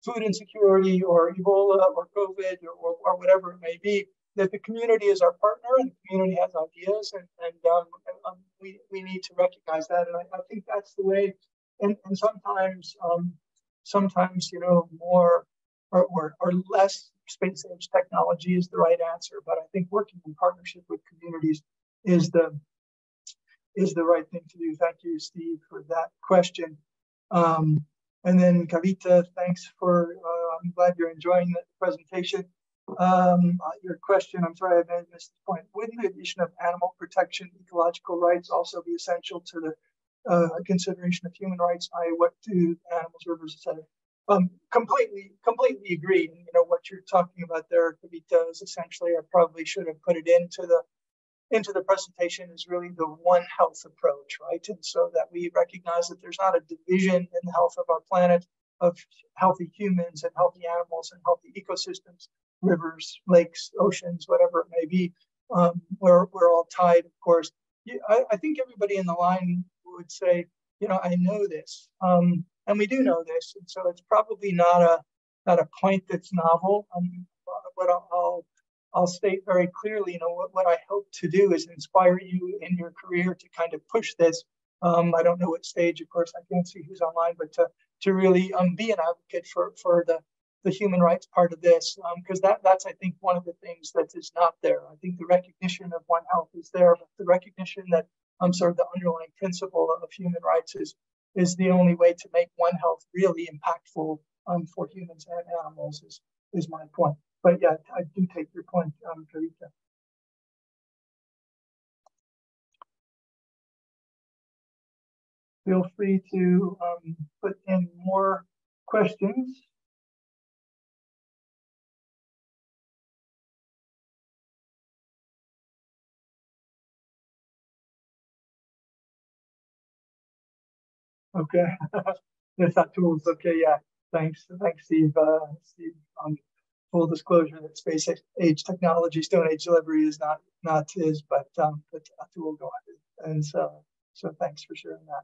B: food insecurity or Ebola or COVID or, or, or, whatever it may be, that the community is our partner and the community has ideas and, and um, um, we, we need to recognize that. And I, I think that's the way, and, and sometimes, um, sometimes, you know, more or, or, or less space age technology is the right answer. But I think working in partnership with communities is the is the right thing to do. Thank you, Steve, for that question. Um, and then Kavita, thanks for, uh, I'm glad you're enjoying the presentation. Um, uh, your question, I'm sorry I missed the point. Wouldn't the addition of animal protection, ecological rights also be essential to the uh, consideration of human rights? I, what do animals, rivers, etc. Um, completely, completely agree. You know what you're talking about there, Kavita, is essentially I probably should have put it into the into the presentation is really the one health approach, right? And so that we recognize that there's not a division in the health of our planet. of healthy humans and healthy animals and healthy ecosystems, rivers, lakes, oceans, whatever it may be. Um, we're, we're all tied, of course. I, I, think everybody in the line would say, you know, I know this, um, and we do know this, and so it's probably not a not a point that's novel. Um, but I'll, I'll, I'll state very clearly, you know, what, what I hope to do is inspire you in your career to kind of push this. Um, I don't know what stage, of course, I can't see who's online, but to to really um, be an advocate for for the the human rights part of this because um, that that's I think one of the things that is not there. I think the recognition of One Health is there, but the recognition that um, sort of the underlying principle of human rights is is the only way to make One Health really impactful um, for humans and animals is is my point. But yeah, I do take your point, um, Karika. Feel free to um, put in more questions. Okay. [laughs] Yes, that tools. Okay, yeah. Thanks. Thanks, Steve. Uh, Steve, um, full disclosure that space age technology, Stone Age delivery is not not his, but um, but Atul will go on. And so, so thanks for sharing that.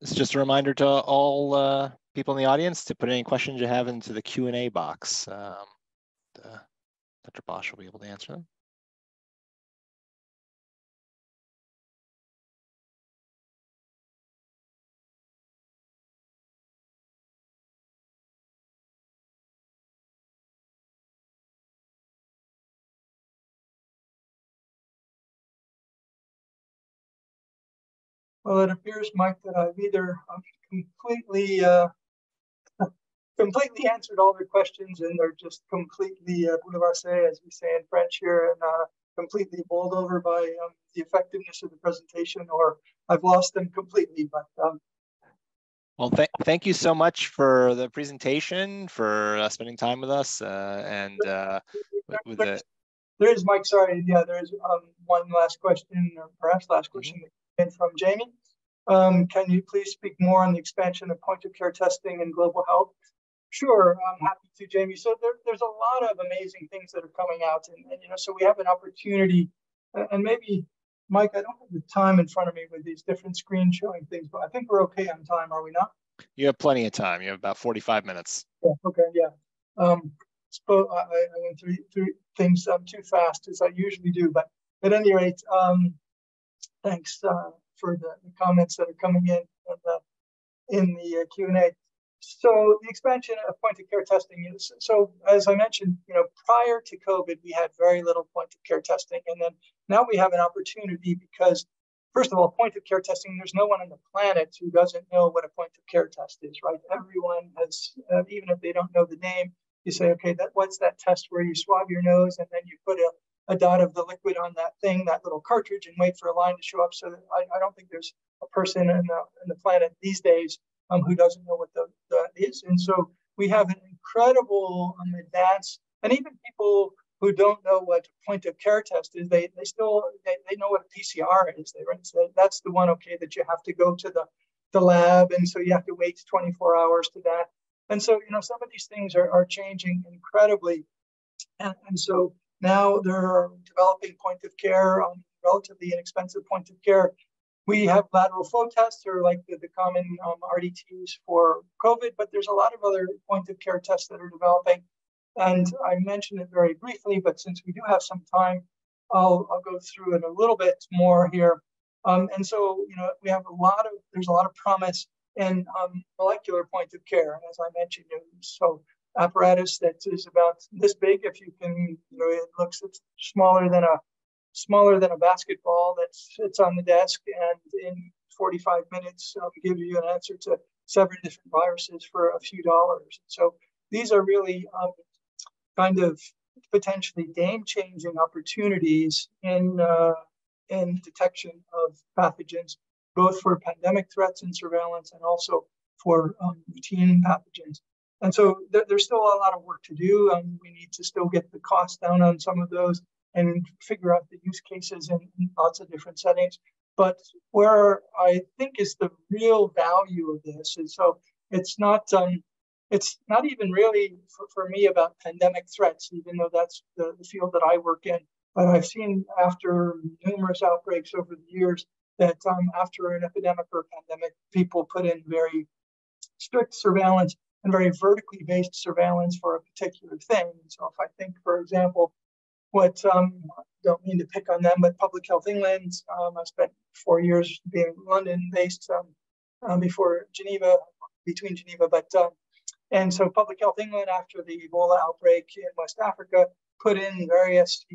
A: Is just a reminder to all uh, people in the audience to put any questions you have into the Q&A box. Um, Dr. Bausch will be able to answer them.
B: Well, it appears, Mike, that I've either um, completely uh, completely answered all their questions and they're just completely uh, bouleversé, as we say in French here, and uh, completely bowled over by um, the effectiveness of the presentation, or I've lost them completely. But um,
A: well, th thank you so much for the presentation, for uh, spending time with us, uh, and uh, with, the.
B: There is, Mike. Sorry, yeah, there is um, one last question, or perhaps last question. Mm -hmm in from Jamie. Um, can you please speak more on the expansion of point of care testing in global health? Sure, I'm happy to, Jamie. So there, there's a lot of amazing things that are coming out, and, and you know, so we have an opportunity, and maybe, Mike, I don't have the time in front of me with these different screens showing things, but I think we're okay on time, are we not?
A: You have plenty of time. You have about 45 minutes.
B: Yeah. Okay. Yeah. Um, I, I went through, through things um, too fast as I usually do, but at any rate, um, thanks uh, for the, the, comments that are coming in in the, in the uh, Q&A. So the expansion of point of care testing is, so as I mentioned, you know, prior to COVID, we had very little point of care testing. And then now we have an opportunity because first of all, point of care testing, there's no one on the planet who doesn't know what a point of care test is, right? Everyone has, uh, even if they don't know the name, you say, okay, that what's that test where you swab your nose and then you put a a dot of the liquid on that thing, that little cartridge, and wait for a line to show up. So I, I don't think there's a person in the, in the planet these days um, who doesn't know what the, that is. And so we have an incredible um, advance, and even people who don't know what point of care test is, they, they still they, they know what a PCR is. They right? So that's the one okay that you have to go to the the lab, and so you have to wait 24 hours to that. And so you know some of these things are, are changing incredibly, and, and so now they're developing point of care, um, relatively inexpensive point of care. We have lateral flow tests, or like the, the common um, RDTs for COVID, but there's a lot of other point of care tests that are developing. And I mentioned it very briefly, but since we do have some time, I'll, I'll go through it a little bit more here. Um, and so, you know, we have a lot of, there's a lot of promise in um, molecular point of care. As I mentioned, so apparatus that is about this big. If you can, you know, it looks it's smaller than a smaller than a basketball that sits on the desk, and in 45 minutes um, gives you an answer to seven different viruses for a few dollars. So these are really um, kind of potentially game-changing opportunities in uh, in detection of pathogens, both for pandemic threats and surveillance, and also for um, routine pathogens. and so th- there's still a lot of work to do. Um, we need to still get the cost down on some of those and figure out the use cases in, lots of different settings. But where I think is the real value of this is so it's not um, it's not even really for, for me about pandemic threats, even though that's the, the field that I work in. But I've seen after numerous outbreaks over the years that um, after an epidemic or pandemic, people put in very strict surveillance and very vertically based surveillance for a particular thing. So if I think, for example, what um, don't mean to pick on them, but Public Health England, um, I spent four years being London based um, um, before Geneva, between Geneva, but um, and so Public Health England, after the Ebola outbreak in West Africa, put in various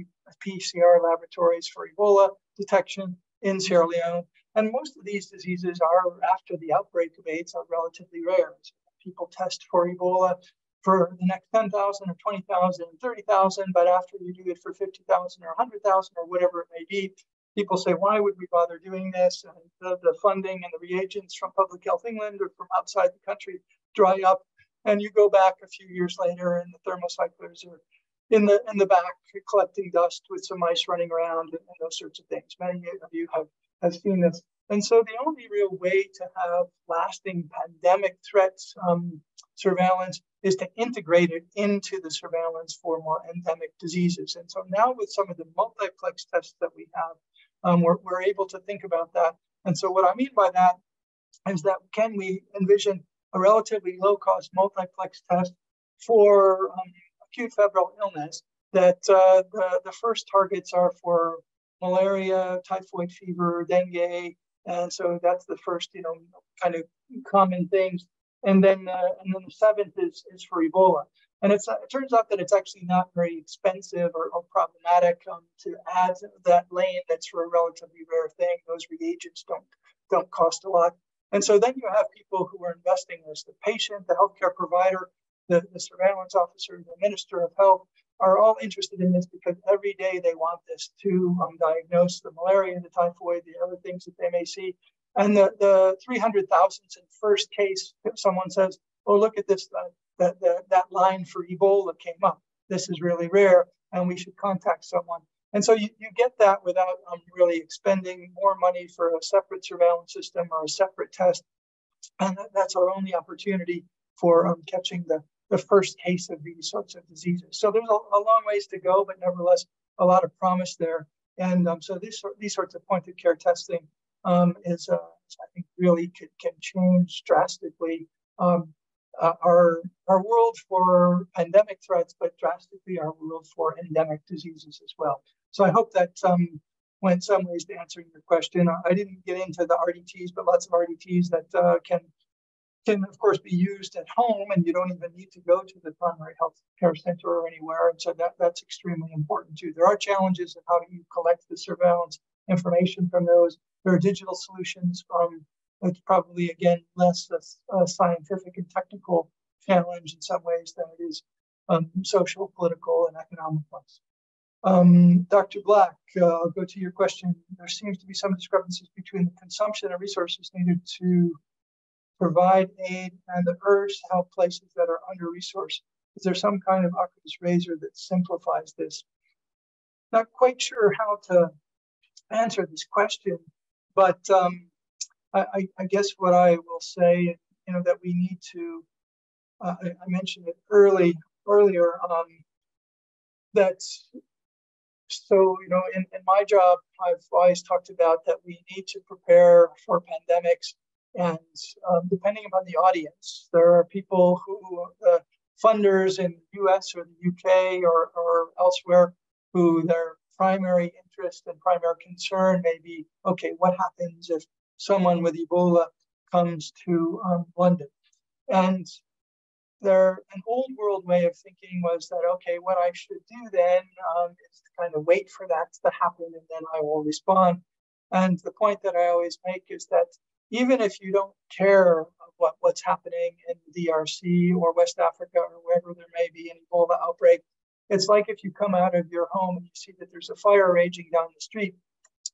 B: PCR laboratories for Ebola detection in Sierra Leone. And most of these diseases are, after the outbreak of AIDS, are relatively rare. So people test for Ebola for the next 10,000 or 20,000 or 30,000, but after you do it for 50,000 or 100,000 or whatever it may be, people say, why would we bother doing this? And the, the funding and the reagents from Public Health England or from outside the country dry up. And you go back a few years later and the thermocyclers are in the in the back collecting dust with some mice running around and, and those sorts of things. Many of you have, have seen this. And so the only real way to have lasting pandemic threats um, surveillance is to integrate it into the surveillance for more endemic diseases. And so now with some of the multiplex tests that we have, um, we're, we're able to think about that. And so what I mean by that is that can we envision a relatively low cost multiplex test for um, acute febrile illness that uh, the, the first targets are for malaria, typhoid fever, dengue. And so that's the first, you know, kind of common things. And then, uh, and then the seventh is, is for Ebola. And it's, it turns out that it's actually not very expensive or, or problematic um, to add that lane that's for a relatively rare thing. Those reagents don't, don't cost a lot. And so then you have people who are investing as the patient, the healthcare provider, the, the surveillance officer, the minister of health are all interested in this because every day they want this to um, diagnose the malaria, the typhoid, the other things that they may see. And the, the 300,000th in first case, if someone says, oh, look at this, uh, that, that, that line for Ebola came up. This is really rare, and we should contact someone. And so you, you get that without um, really expending more money for a separate surveillance system or a separate test. And that's our only opportunity for um, catching the, the first case of these sorts of diseases. So there's a, a long ways to go, but nevertheless, a lot of promise there. And um, so these, these sorts of point of care testing um, is, uh, I think, really could, can change drastically um, uh, our, our world for pandemic threats, but drastically our world for endemic diseases as well. So I hope that um, went some ways to answering your question. I didn't get into the RDTs, but lots of RDTs that uh, can can of course be used at home and you don't even need to go to the primary health care center or anywhere and so that, that's extremely important too there are challenges in how do you collect the surveillance information from those there are digital solutions from it's probably again less a, a, scientific and technical challenge in some ways than it is um, social political and economic ones um, Dr. Black, uh, I'll go to your question. There seems to be some discrepancies between the consumption of resources needed to provide aid and the urge to help places that are under resourced? Is there some kind of Occam's razor that simplifies this? Not quite sure how to answer this question, but um, I, I, guess what I will say, you know, that we need to, uh, I, I, mentioned it early earlier, um, that so, you know, in, in my job, I've always talked about that we need to prepare for pandemics and um, depending upon the audience, there are people who, uh, funders in the US or the UK or, or elsewhere, who their primary interest and primary concern may be okay, what happens if someone with Ebola comes to um, London? And there, an old world way of thinking was that okay, what I should do then um, is to kind of wait for that to happen and then I will respond. And the point that I always make is that even if you don't care what, what's happening in the DRC or West Africa or wherever there may be an Ebola outbreak, it's like if you come out of your home and you see that there's a fire raging down the street,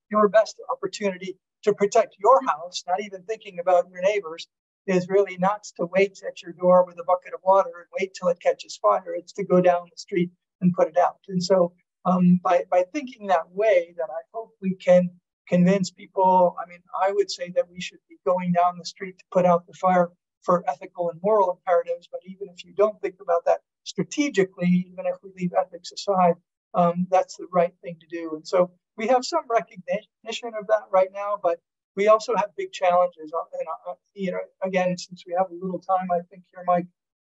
B: your best opportunity to protect your house, not even thinking about your neighbors, is really not to wait at your door with a bucket of water and wait till it catches fire. It's to go down the street and put it out. And so um, by, by thinking that way, that I hope we can convince people. I mean, I would say that we should be going down the street to put out the fire for ethical and moral imperatives. But even if you don't think about that strategically, even if we leave ethics aside, um, that's the right thing to do. And so we have some recognition of that right now, but we also have big challenges. Uh, and uh, you know, again, since we have a little time, I think here, Mike,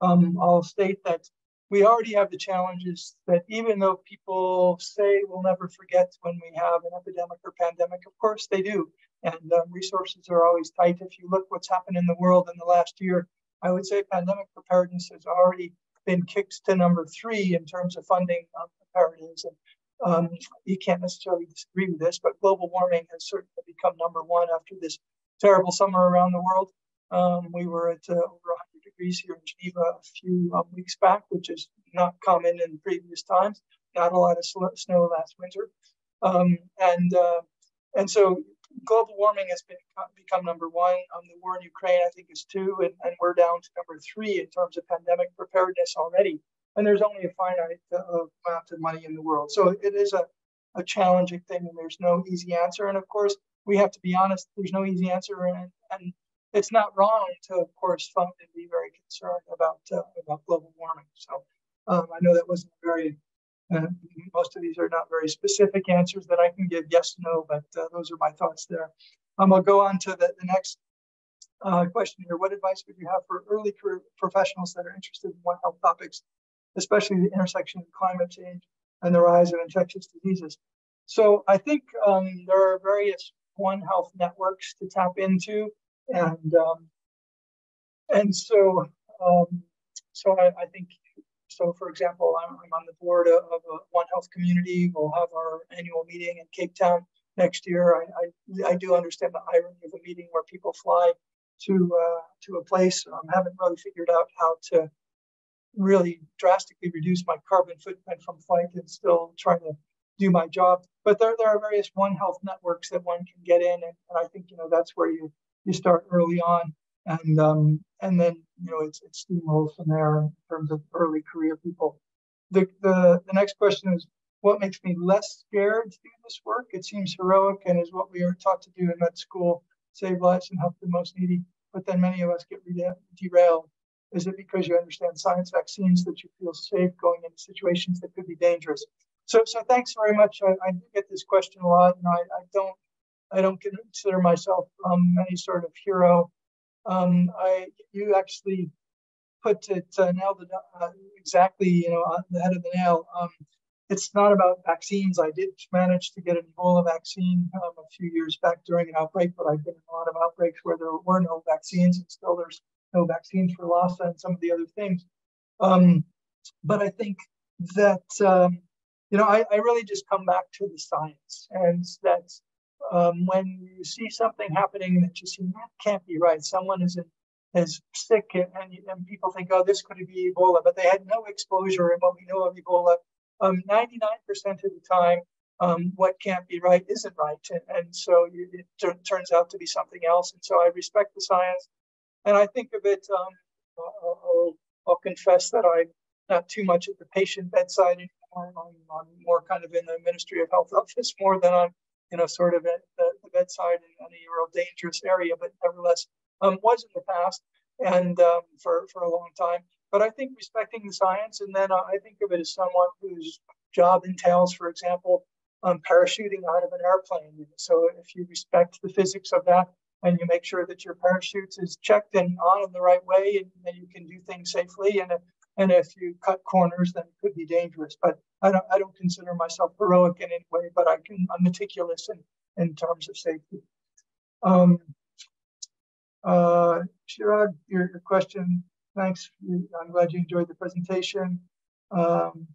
B: um, I'll state that we already have the challenges that even though people say we'll never forget when we have an epidemic or pandemic, of course they do. And um, resources are always tight. If you look what's happened in the world in the last year, I would say pandemic preparedness has already been kicked to number three in terms of funding um, preparedness. And um, you can't necessarily disagree with this, but global warming has certainly become number one after this terrible summer around the world. Um, we were at uh, over 100 degrees here in Geneva a few um, weeks back, which is not common in previous times. Not a lot of snow last winter, um, and uh, and so global warming has been become number one. Um, the war in Ukraine, I think, is two, and, and we're down to number three in terms of pandemic preparedness already. And there's only a finite uh, amount of money in the world, so it is a a challenging thing, and there's no easy answer. And of course, we have to be honest. There's no easy answer, and, and it's not wrong to, of course, fund and be very concerned about uh, about global warming. So um, I know that wasn't very. Uh, most of these are not very specific answers that I can give yes, no, but uh, those are my thoughts there. Um, I'll go on to the, the next uh, question here. What advice would you have for early career professionals that are interested in One Health topics, especially the intersection of climate change and the rise of infectious diseases? So I think um, there are various One Health networks to tap into and um, and so um, so I, I, think so. For example, I'm, I'm on the board of, of, a One Health community. We'll have our annual meeting in Cape Town next year. I, I, I do understand the irony of a meeting where people fly to uh, to a place. I um, haven't really figured out how to really drastically reduce my carbon footprint from flight and still trying to do my job. But there, there are various One Health networks that one can get in, and, and I think you know that's where you you start early on, and um, and then you know it's it's steamrolls from there in terms of early career people. The, the the next question is what makes me less scared to do this work? It seems heroic and is what we are taught to do in med school, save lives and help the most needy. But then many of us get derailed. Is it because you understand science vaccines that you feel safe going into situations that could be dangerous? So, so thanks very much. I, I get this question a lot, and I, I don't I don't consider myself um, any sort of hero. Um, I you actually put it uh, nailed it uh, exactly you know on the head of the nail. Um, it's not about vaccines. I did manage to get an Ebola vaccine um, a few years back during an outbreak, but I've been in a lot of outbreaks where there were no vaccines, and still there's no vaccines for Lassa and some of the other things. Um, but I think that um, you know I, I really just come back to the science, and that's um, when you see something happening that you see that can't be right. Someone is in, is sick, and, and people think, oh, this could be Ebola, but they had no exposure. And what we know of Ebola, um, 99% of the time, um, what can't be right isn't right, and, and so it t- turns out to be something else. And so I respect the science, and I think of it. Um, I'll, I'll, I'll confess that I'm not too much at the patient bedside anymore. I'm, I'm more kind of in the Ministry of Health [laughs] office more than I'm you know, sort of at the, the bedside in any real dangerous area, but nevertheless um, was in the past and um, for, for a long time. But I think respecting the science, and then uh, I think of it as someone whose job entails, for example, um, parachuting out of an airplane. So if you respect the physics of that and you make sure that your parachute is checked and on in the right way, and then you can do things safely. And and if you cut corners, then it could be dangerous. But I don't, I don't consider myself heroic in any way, but I can, I'm meticulous in, in terms of safety. Um, uh, Chirag, your, your question, thanks. I'm glad you enjoyed the presentation. Um,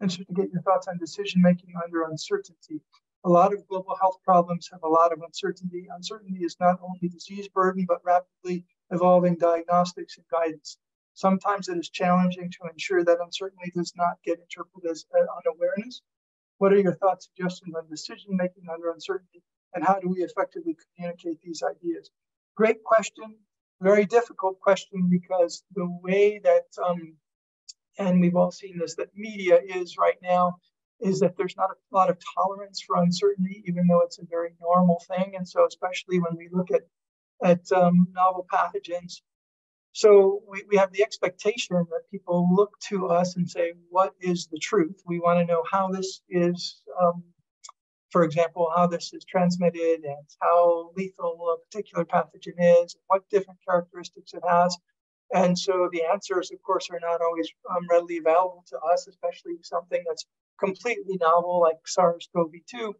B: interested to get your thoughts on decision making under uncertainty. A lot of global health problems have a lot of uncertainty. Uncertainty is not only disease burden, but rapidly evolving diagnostics and guidance. Sometimes it is challenging to ensure that uncertainty does not get interpreted as unawareness. What are your thoughts, suggestions on decision making under uncertainty, and how do we effectively communicate these ideas? Great question. very difficult question because the way that, um, and we've all seen this, that media is right now, is that there's not a lot of tolerance for uncertainty, even though it's a very normal thing. And so, especially when we look at at um, novel pathogens, so we, we have the expectation that people look to us and say, what is the truth? We want to know how this is um, for example, how this is transmitted and how lethal a particular pathogen is, what different characteristics it has. And so the answers, of course, are not always um, readily available to us, especially something that's completely novel like SARS-CoV-2.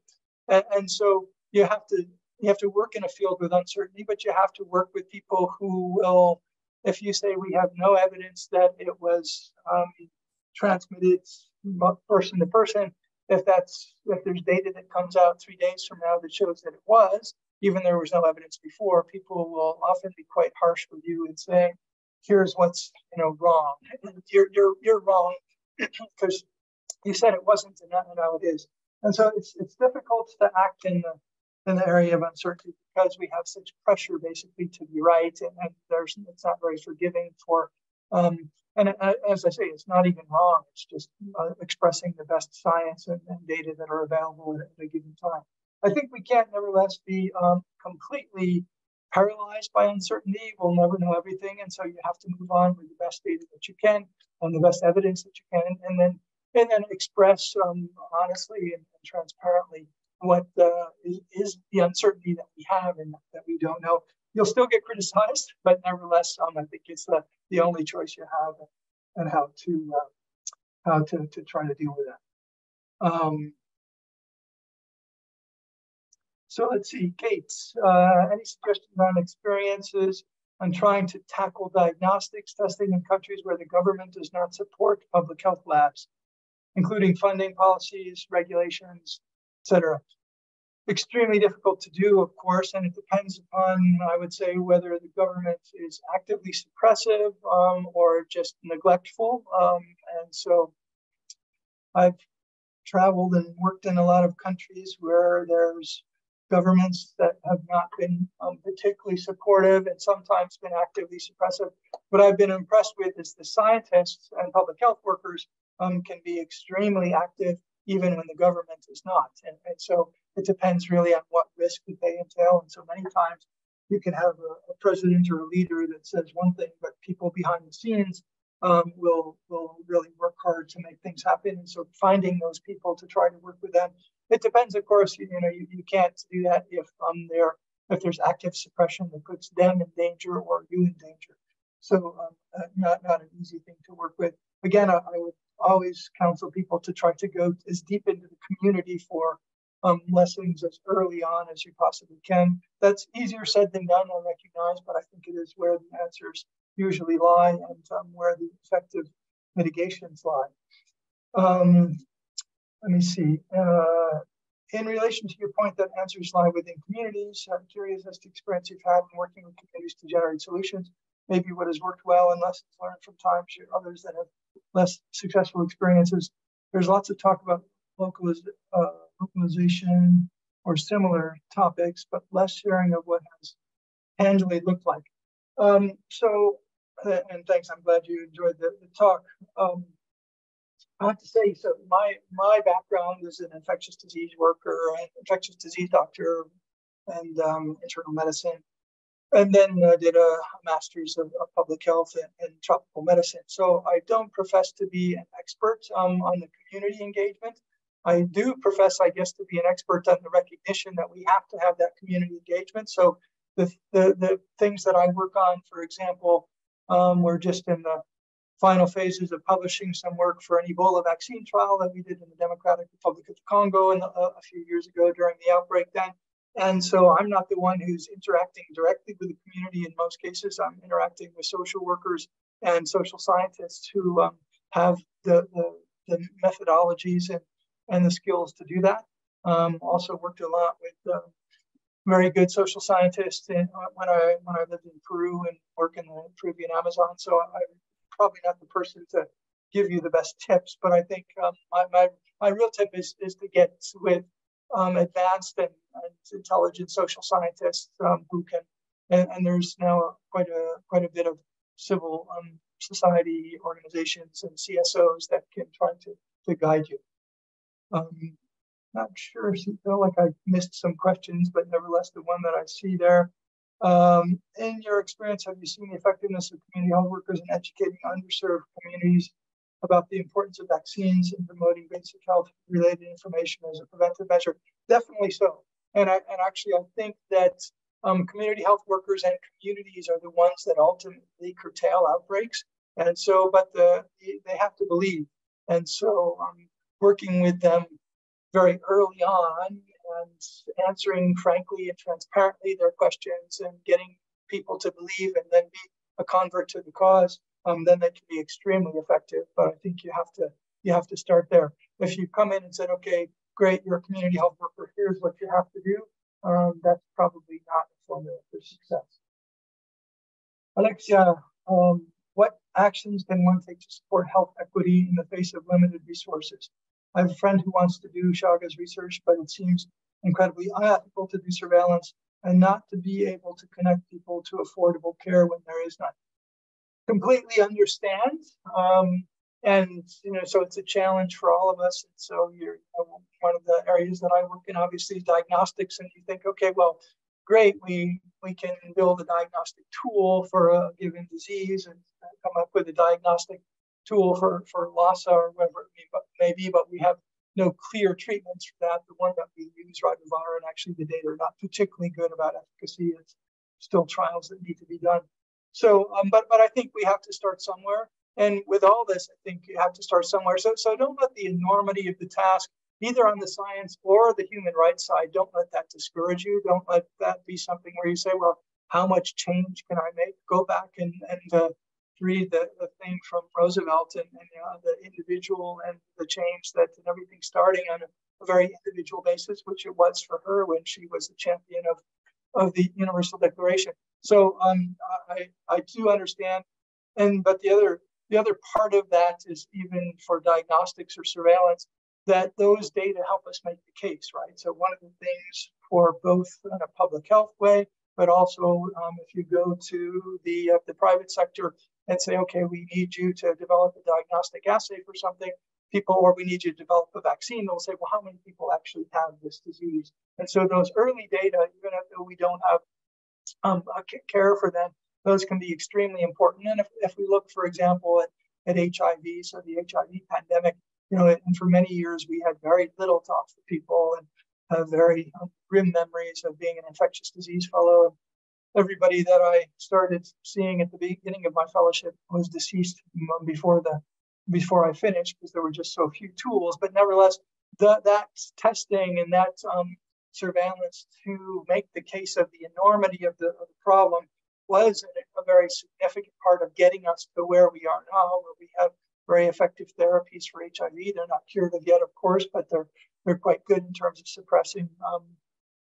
B: And, and so you have to you have to work in a field with uncertainty, but you have to work with people who will, if you say we have no evidence that it was um, transmitted person to person, if that's if there's data that comes out three days from now that shows that it was, even though there was no evidence before, people will often be quite harsh with you and say, "Here's what's you know wrong. You're you're you're wrong [clears throat] because you said it wasn't, and now it is." And so it's it's difficult to act in the in the area of uncertainty because we have such pressure basically to be right, and, and there's it's not very forgiving for um, and uh, as I say, it's not even wrong. It's just uh, expressing the best science and, and, data that are available at, at, a given time. I think we can't, nevertheless, be um, completely paralyzed by uncertainty. We'll never know everything, and so you have to move on with the best data that you can and the best evidence that you can, and then and then express um, honestly and, and, transparently what uh, is, is the uncertainty that we have and that we don't know you'll still get criticized, but nevertheless, um, I think it's the, the only choice you have and how to uh, how to, to try to deal with that. Um, so let's see, Kate, uh, any suggestions on experiences on trying to tackle diagnostics testing in countries where the government does not support public health labs, including funding policies, regulations, etc extremely difficult to do, of course, and it depends upon, I would say, whether the government is actively suppressive um, or just neglectful. Um, and so I've traveled and worked in a lot of countries where there's governments that have not been um, particularly supportive and sometimes been actively suppressive. What I've been impressed with is the scientists and public health workers um, can be extremely active even when the government is not. And, and so it depends really on what risk that they entail. And so many times you can have a, a president or a leader that says one thing, but people behind the scenes um, will will really work hard to make things happen. And so finding those people to try to work with them. It depends, of course. You, you know, you, you can't do that if um there if there's active suppression that puts them in danger or you in danger. So um, uh, not not an easy thing to work with. Again, I, I would always counsel people to try to go as deep into the community for um, lessons as early on as you possibly can. That's easier said than done, I recognize, but I think it is where the answers usually lie and um, where the effective mitigations lie. Um, let me see. Uh, in relation to your point that answers lie within communities, I'm curious as to experience you've had in working with communities to generate solutions. Maybe what has worked well and lessons learned from times, others that have less successful experiences. There's lots of talk about localiz- uh, localization or similar topics, but less sharing of what has tangibly looked like. Um, so, uh, and thanks, I'm glad you enjoyed the, the talk. Um, I have to say, so my my background is an infectious disease worker, infectious disease doctor, and um, internal medicine and then uh, did a master's of, of public health and, and, tropical medicine. So I don't profess to be an expert um, on the community engagement. I do profess, I guess, to be an expert on the recognition that we have to have that community engagement. So the, the, the things that I work on, for example, um, we're just in the final phases of publishing some work for an Ebola vaccine trial that we did in the Democratic Republic of the Congo in the, uh, a few years ago during the outbreak then. And so I'm not the one who's interacting directly with the community in most cases. I'm interacting with social workers and social scientists who um, have the, the, the, methodologies and, and the skills to do that. Um, also worked a lot with uh, very good social scientists in, uh, when I when I lived in Peru and work in the Peruvian Amazon. So I'm probably not the person to give you the best tips, but I think um, my, my, my real tip is, is to get with um, advanced and, intelligent social scientists um, who can and, and there's now quite a quite a bit of civil um, society organizations and CSOs that can try to, to guide you. Um, not sure, I feel like I missed some questions, but nevertheless, the one that I see there. Um, in your experience, have you seen the effectiveness of community health workers in educating underserved communities about the importance of vaccines and promoting basic health related information as a preventive measure? Definitely so. And, I, and actually, I think that um, community health workers and communities are the ones that ultimately curtail outbreaks. And so, but the, they have to believe. And so, um, working with them very early on and answering frankly and transparently their questions and getting people to believe and then be a convert to the cause, um, then that can be extremely effective. But I think you have to you have to start there. If you come in and said, okay, great, you're a community health worker, here's what you have to do, um, that's probably not a formula for success. Alexia, um, what actions can one take to support health equity in the face of limited resources? I have a friend who wants to do Chagas research, but it seems incredibly unethical to do surveillance and not to be able to connect people to affordable care when there is none. Completely understand. Um, and you know, so it's a challenge for all of us. And so you're you know, one of the areas that I work in, obviously, diagnostics. And you think, okay, well, great, we we can build a diagnostic tool for a given disease and come up with a diagnostic tool for, for Lassa or whatever it may be, but we have no clear treatments for that. The one that we use, Ribavirin, and actually the data are not particularly good about efficacy. It's still trials that need to be done. So, um, but but I think we have to start somewhere. And with all this, I think you have to start somewhere. So so don't let the enormity of the task, either on the science or the human rights side, don't let that discourage you. Don't let that be something where you say, well, how much change can I make? Go back and and uh, read the, the thing from Roosevelt and, and uh, the individual and the change that and everything starting on a, a, very individual basis, which it was for her when she was the champion of, of the Universal Declaration. So um, I, I do understand. And but the other the other part of that is even for diagnostics or surveillance, that those data help us make the case, right? So one of the things for both in a public health way, but also um, if you go to the uh, the private sector, and say, okay, we need you to develop a diagnostic assay for something, people, or we need you to develop a vaccine, they'll say, well, how many people actually have this disease? And so those early data, even if we don't have um, care for them, those can be extremely important. And if, if we look, for example, at, at HIV, so the HIV pandemic, you know, and for many years we had very little to offer people and have very um, grim memories of being an infectious disease fellow everybody that I started seeing at the beginning of my fellowship was deceased before the before I finished because there were just so few tools. But nevertheless, the, that testing and that um, surveillance to make the case of the enormity of the, of the problem was a, a, very significant part of getting us to where we are now, where we have very effective therapies for HIV. They're not curative yet, of course, but they're they're quite good in terms of suppressing um,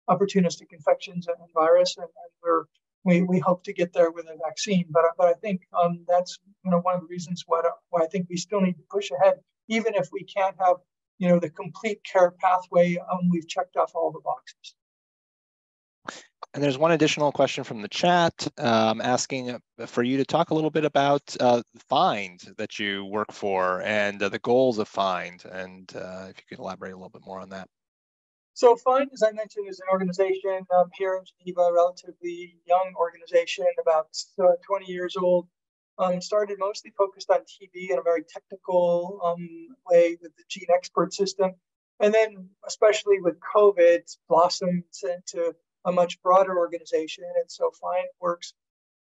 B: opportunistic infections and virus, and, and we, we hope to get there with a vaccine. But but I think um, that's you know one of the reasons why why I think we still need to push ahead, even if we can't have you know the complete care pathway. Um, we've checked off all the boxes.
A: And there's one additional question from the chat um, asking for you to talk a little bit about uh, Find that you work for and uh, the goals of Find, and uh, if you could elaborate a little bit more on that.
B: So FIND, as I mentioned, is an organization um, here in Geneva, a relatively young organization, about uh, 20 years old. Um, started mostly focused on TB in a very technical um, way with the GeneXpert system. And then, especially with COVID, blossomed into a much broader organization. And so FIND works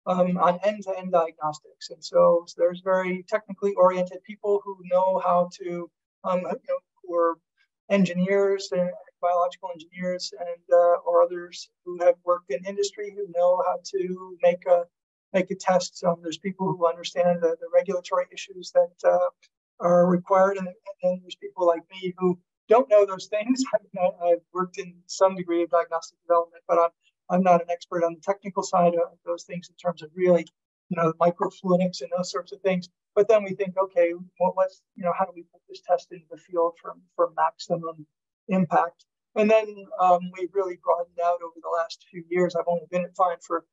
B: um, on end-to-end diagnostics. And so, so, there's very technically oriented people who know how to, um, you know, who are engineers and biological engineers and uh, or others who have worked in industry who know how to make a make a test. Um, there's people who understand the, the regulatory issues that uh, are required, and, then there's people like me who don't know those things. [laughs] I have worked in some degree of diagnostic development, but I'm I'm not an expert on the technical side of those things in terms of really, you know, microfluidics and those sorts of things. But then we think, okay, what was, you know, how do we put this test into the field for, for maximum impact? And then um, we've really broadened out over the last few years. I've only been at Find for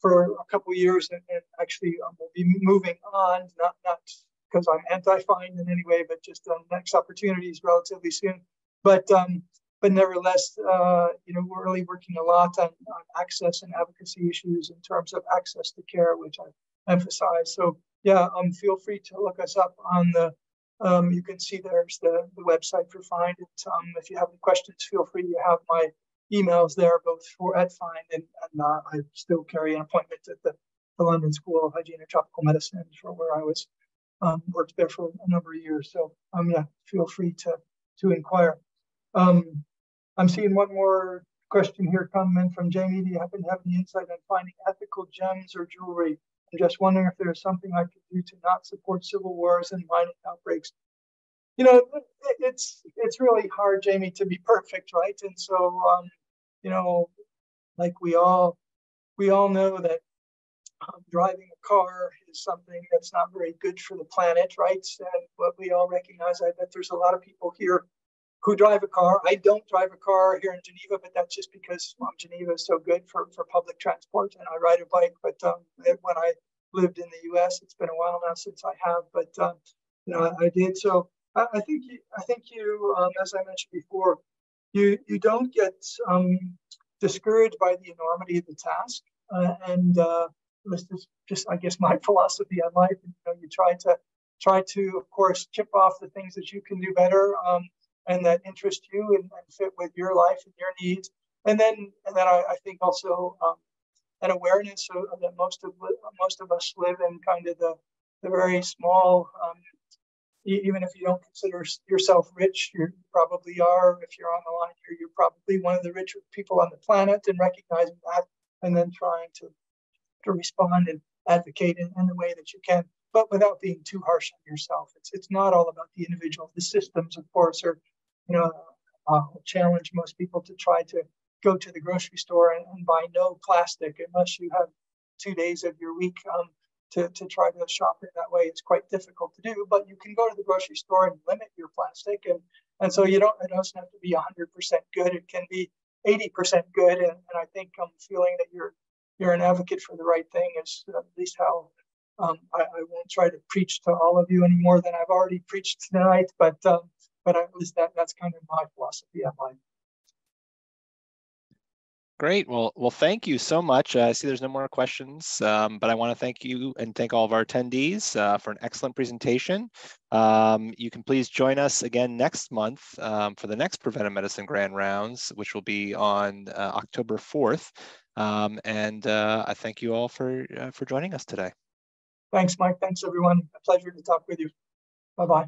B: for a couple of years, and, and actually um, will be moving on. Not not because I'm anti-Find in any way, but just um, next opportunities relatively soon. But um, but nevertheless, uh, you know, we're really working a lot on, on access and advocacy issues in terms of access to care, which I emphasize. So yeah, um, feel free to look us up on the. Um, you can see there's the, the website for Find it. Um, if you have any questions, feel free. You have my emails there, both for at Find and, and uh, I still carry an appointment at the, the London School of Hygiene and Tropical Medicine for where I was um, worked there for a number of years. So um, yeah, feel free to to inquire. Um, I'm seeing one more question here coming from Jamie. Do you happen to have any insight on finding ethical gems or jewelry? I'm just wondering if there's something I could do to not support civil wars and mining outbreaks. You know, it's it's really hard, Jamie, to be [laughs] perfect, right? And so, um, you know, like we all we all know that um, driving a car is something that's not very good for the planet, right? And what we all recognize, I bet there's a lot of people here who drive a car. I don't drive a car here in Geneva, but that's just because um, Geneva is so good for, for public transport and I ride a bike. But um, when I lived in the US, it's been a while now since I have, but um, you know, I, I, did. So I, I, think you, I think you, um, as I mentioned before, you, you don't get um, discouraged by the enormity of the task. Uh, and uh, this is just, I guess, my [laughs] philosophy on life. You know, you try to try to, of course, chip off the things that you can do better um, and that interest you and, and, fit with your life and your needs. And then, and then I, I think also um, an awareness of, that most of most of us live in kind of the the very small. Even if you don't consider yourself rich, you probably are. If you're on the line here, you're probably one of the richer people on the planet, and recognizing that, and then trying to to respond and advocate in, in the way that you can, but without being too harsh on yourself. It's it's not all about the individual. The systems, of course, are you know uh, challenge most people to try to go to the grocery store and, and, buy no plastic unless you have two days of your week um, to, to try to shop it that way. It's quite difficult to do, but you can go to the grocery store and limit your plastic. And, and so you don't, it doesn't have to be 100% good. It can be 80% good. And, and I think I'm feeling that you're you're an advocate for the right thing is at least how um, I, I, won't try to preach to all of you any more than I've already preached tonight, but um, but at least that that's kind of my philosophy of life.
A: Great. Well, well, thank you so much. Uh, I see there's no more questions, um, but I want to thank you and thank all of our attendees uh, for an excellent presentation. Um, you can please join us again next month um, for the next Preventive Medicine Grand Rounds, which will be on uh, October 4th. Um, and uh, I thank you all for, uh, for joining us today.
B: Thanks, Mike. Thanks, everyone. A pleasure to talk with you. Bye-bye.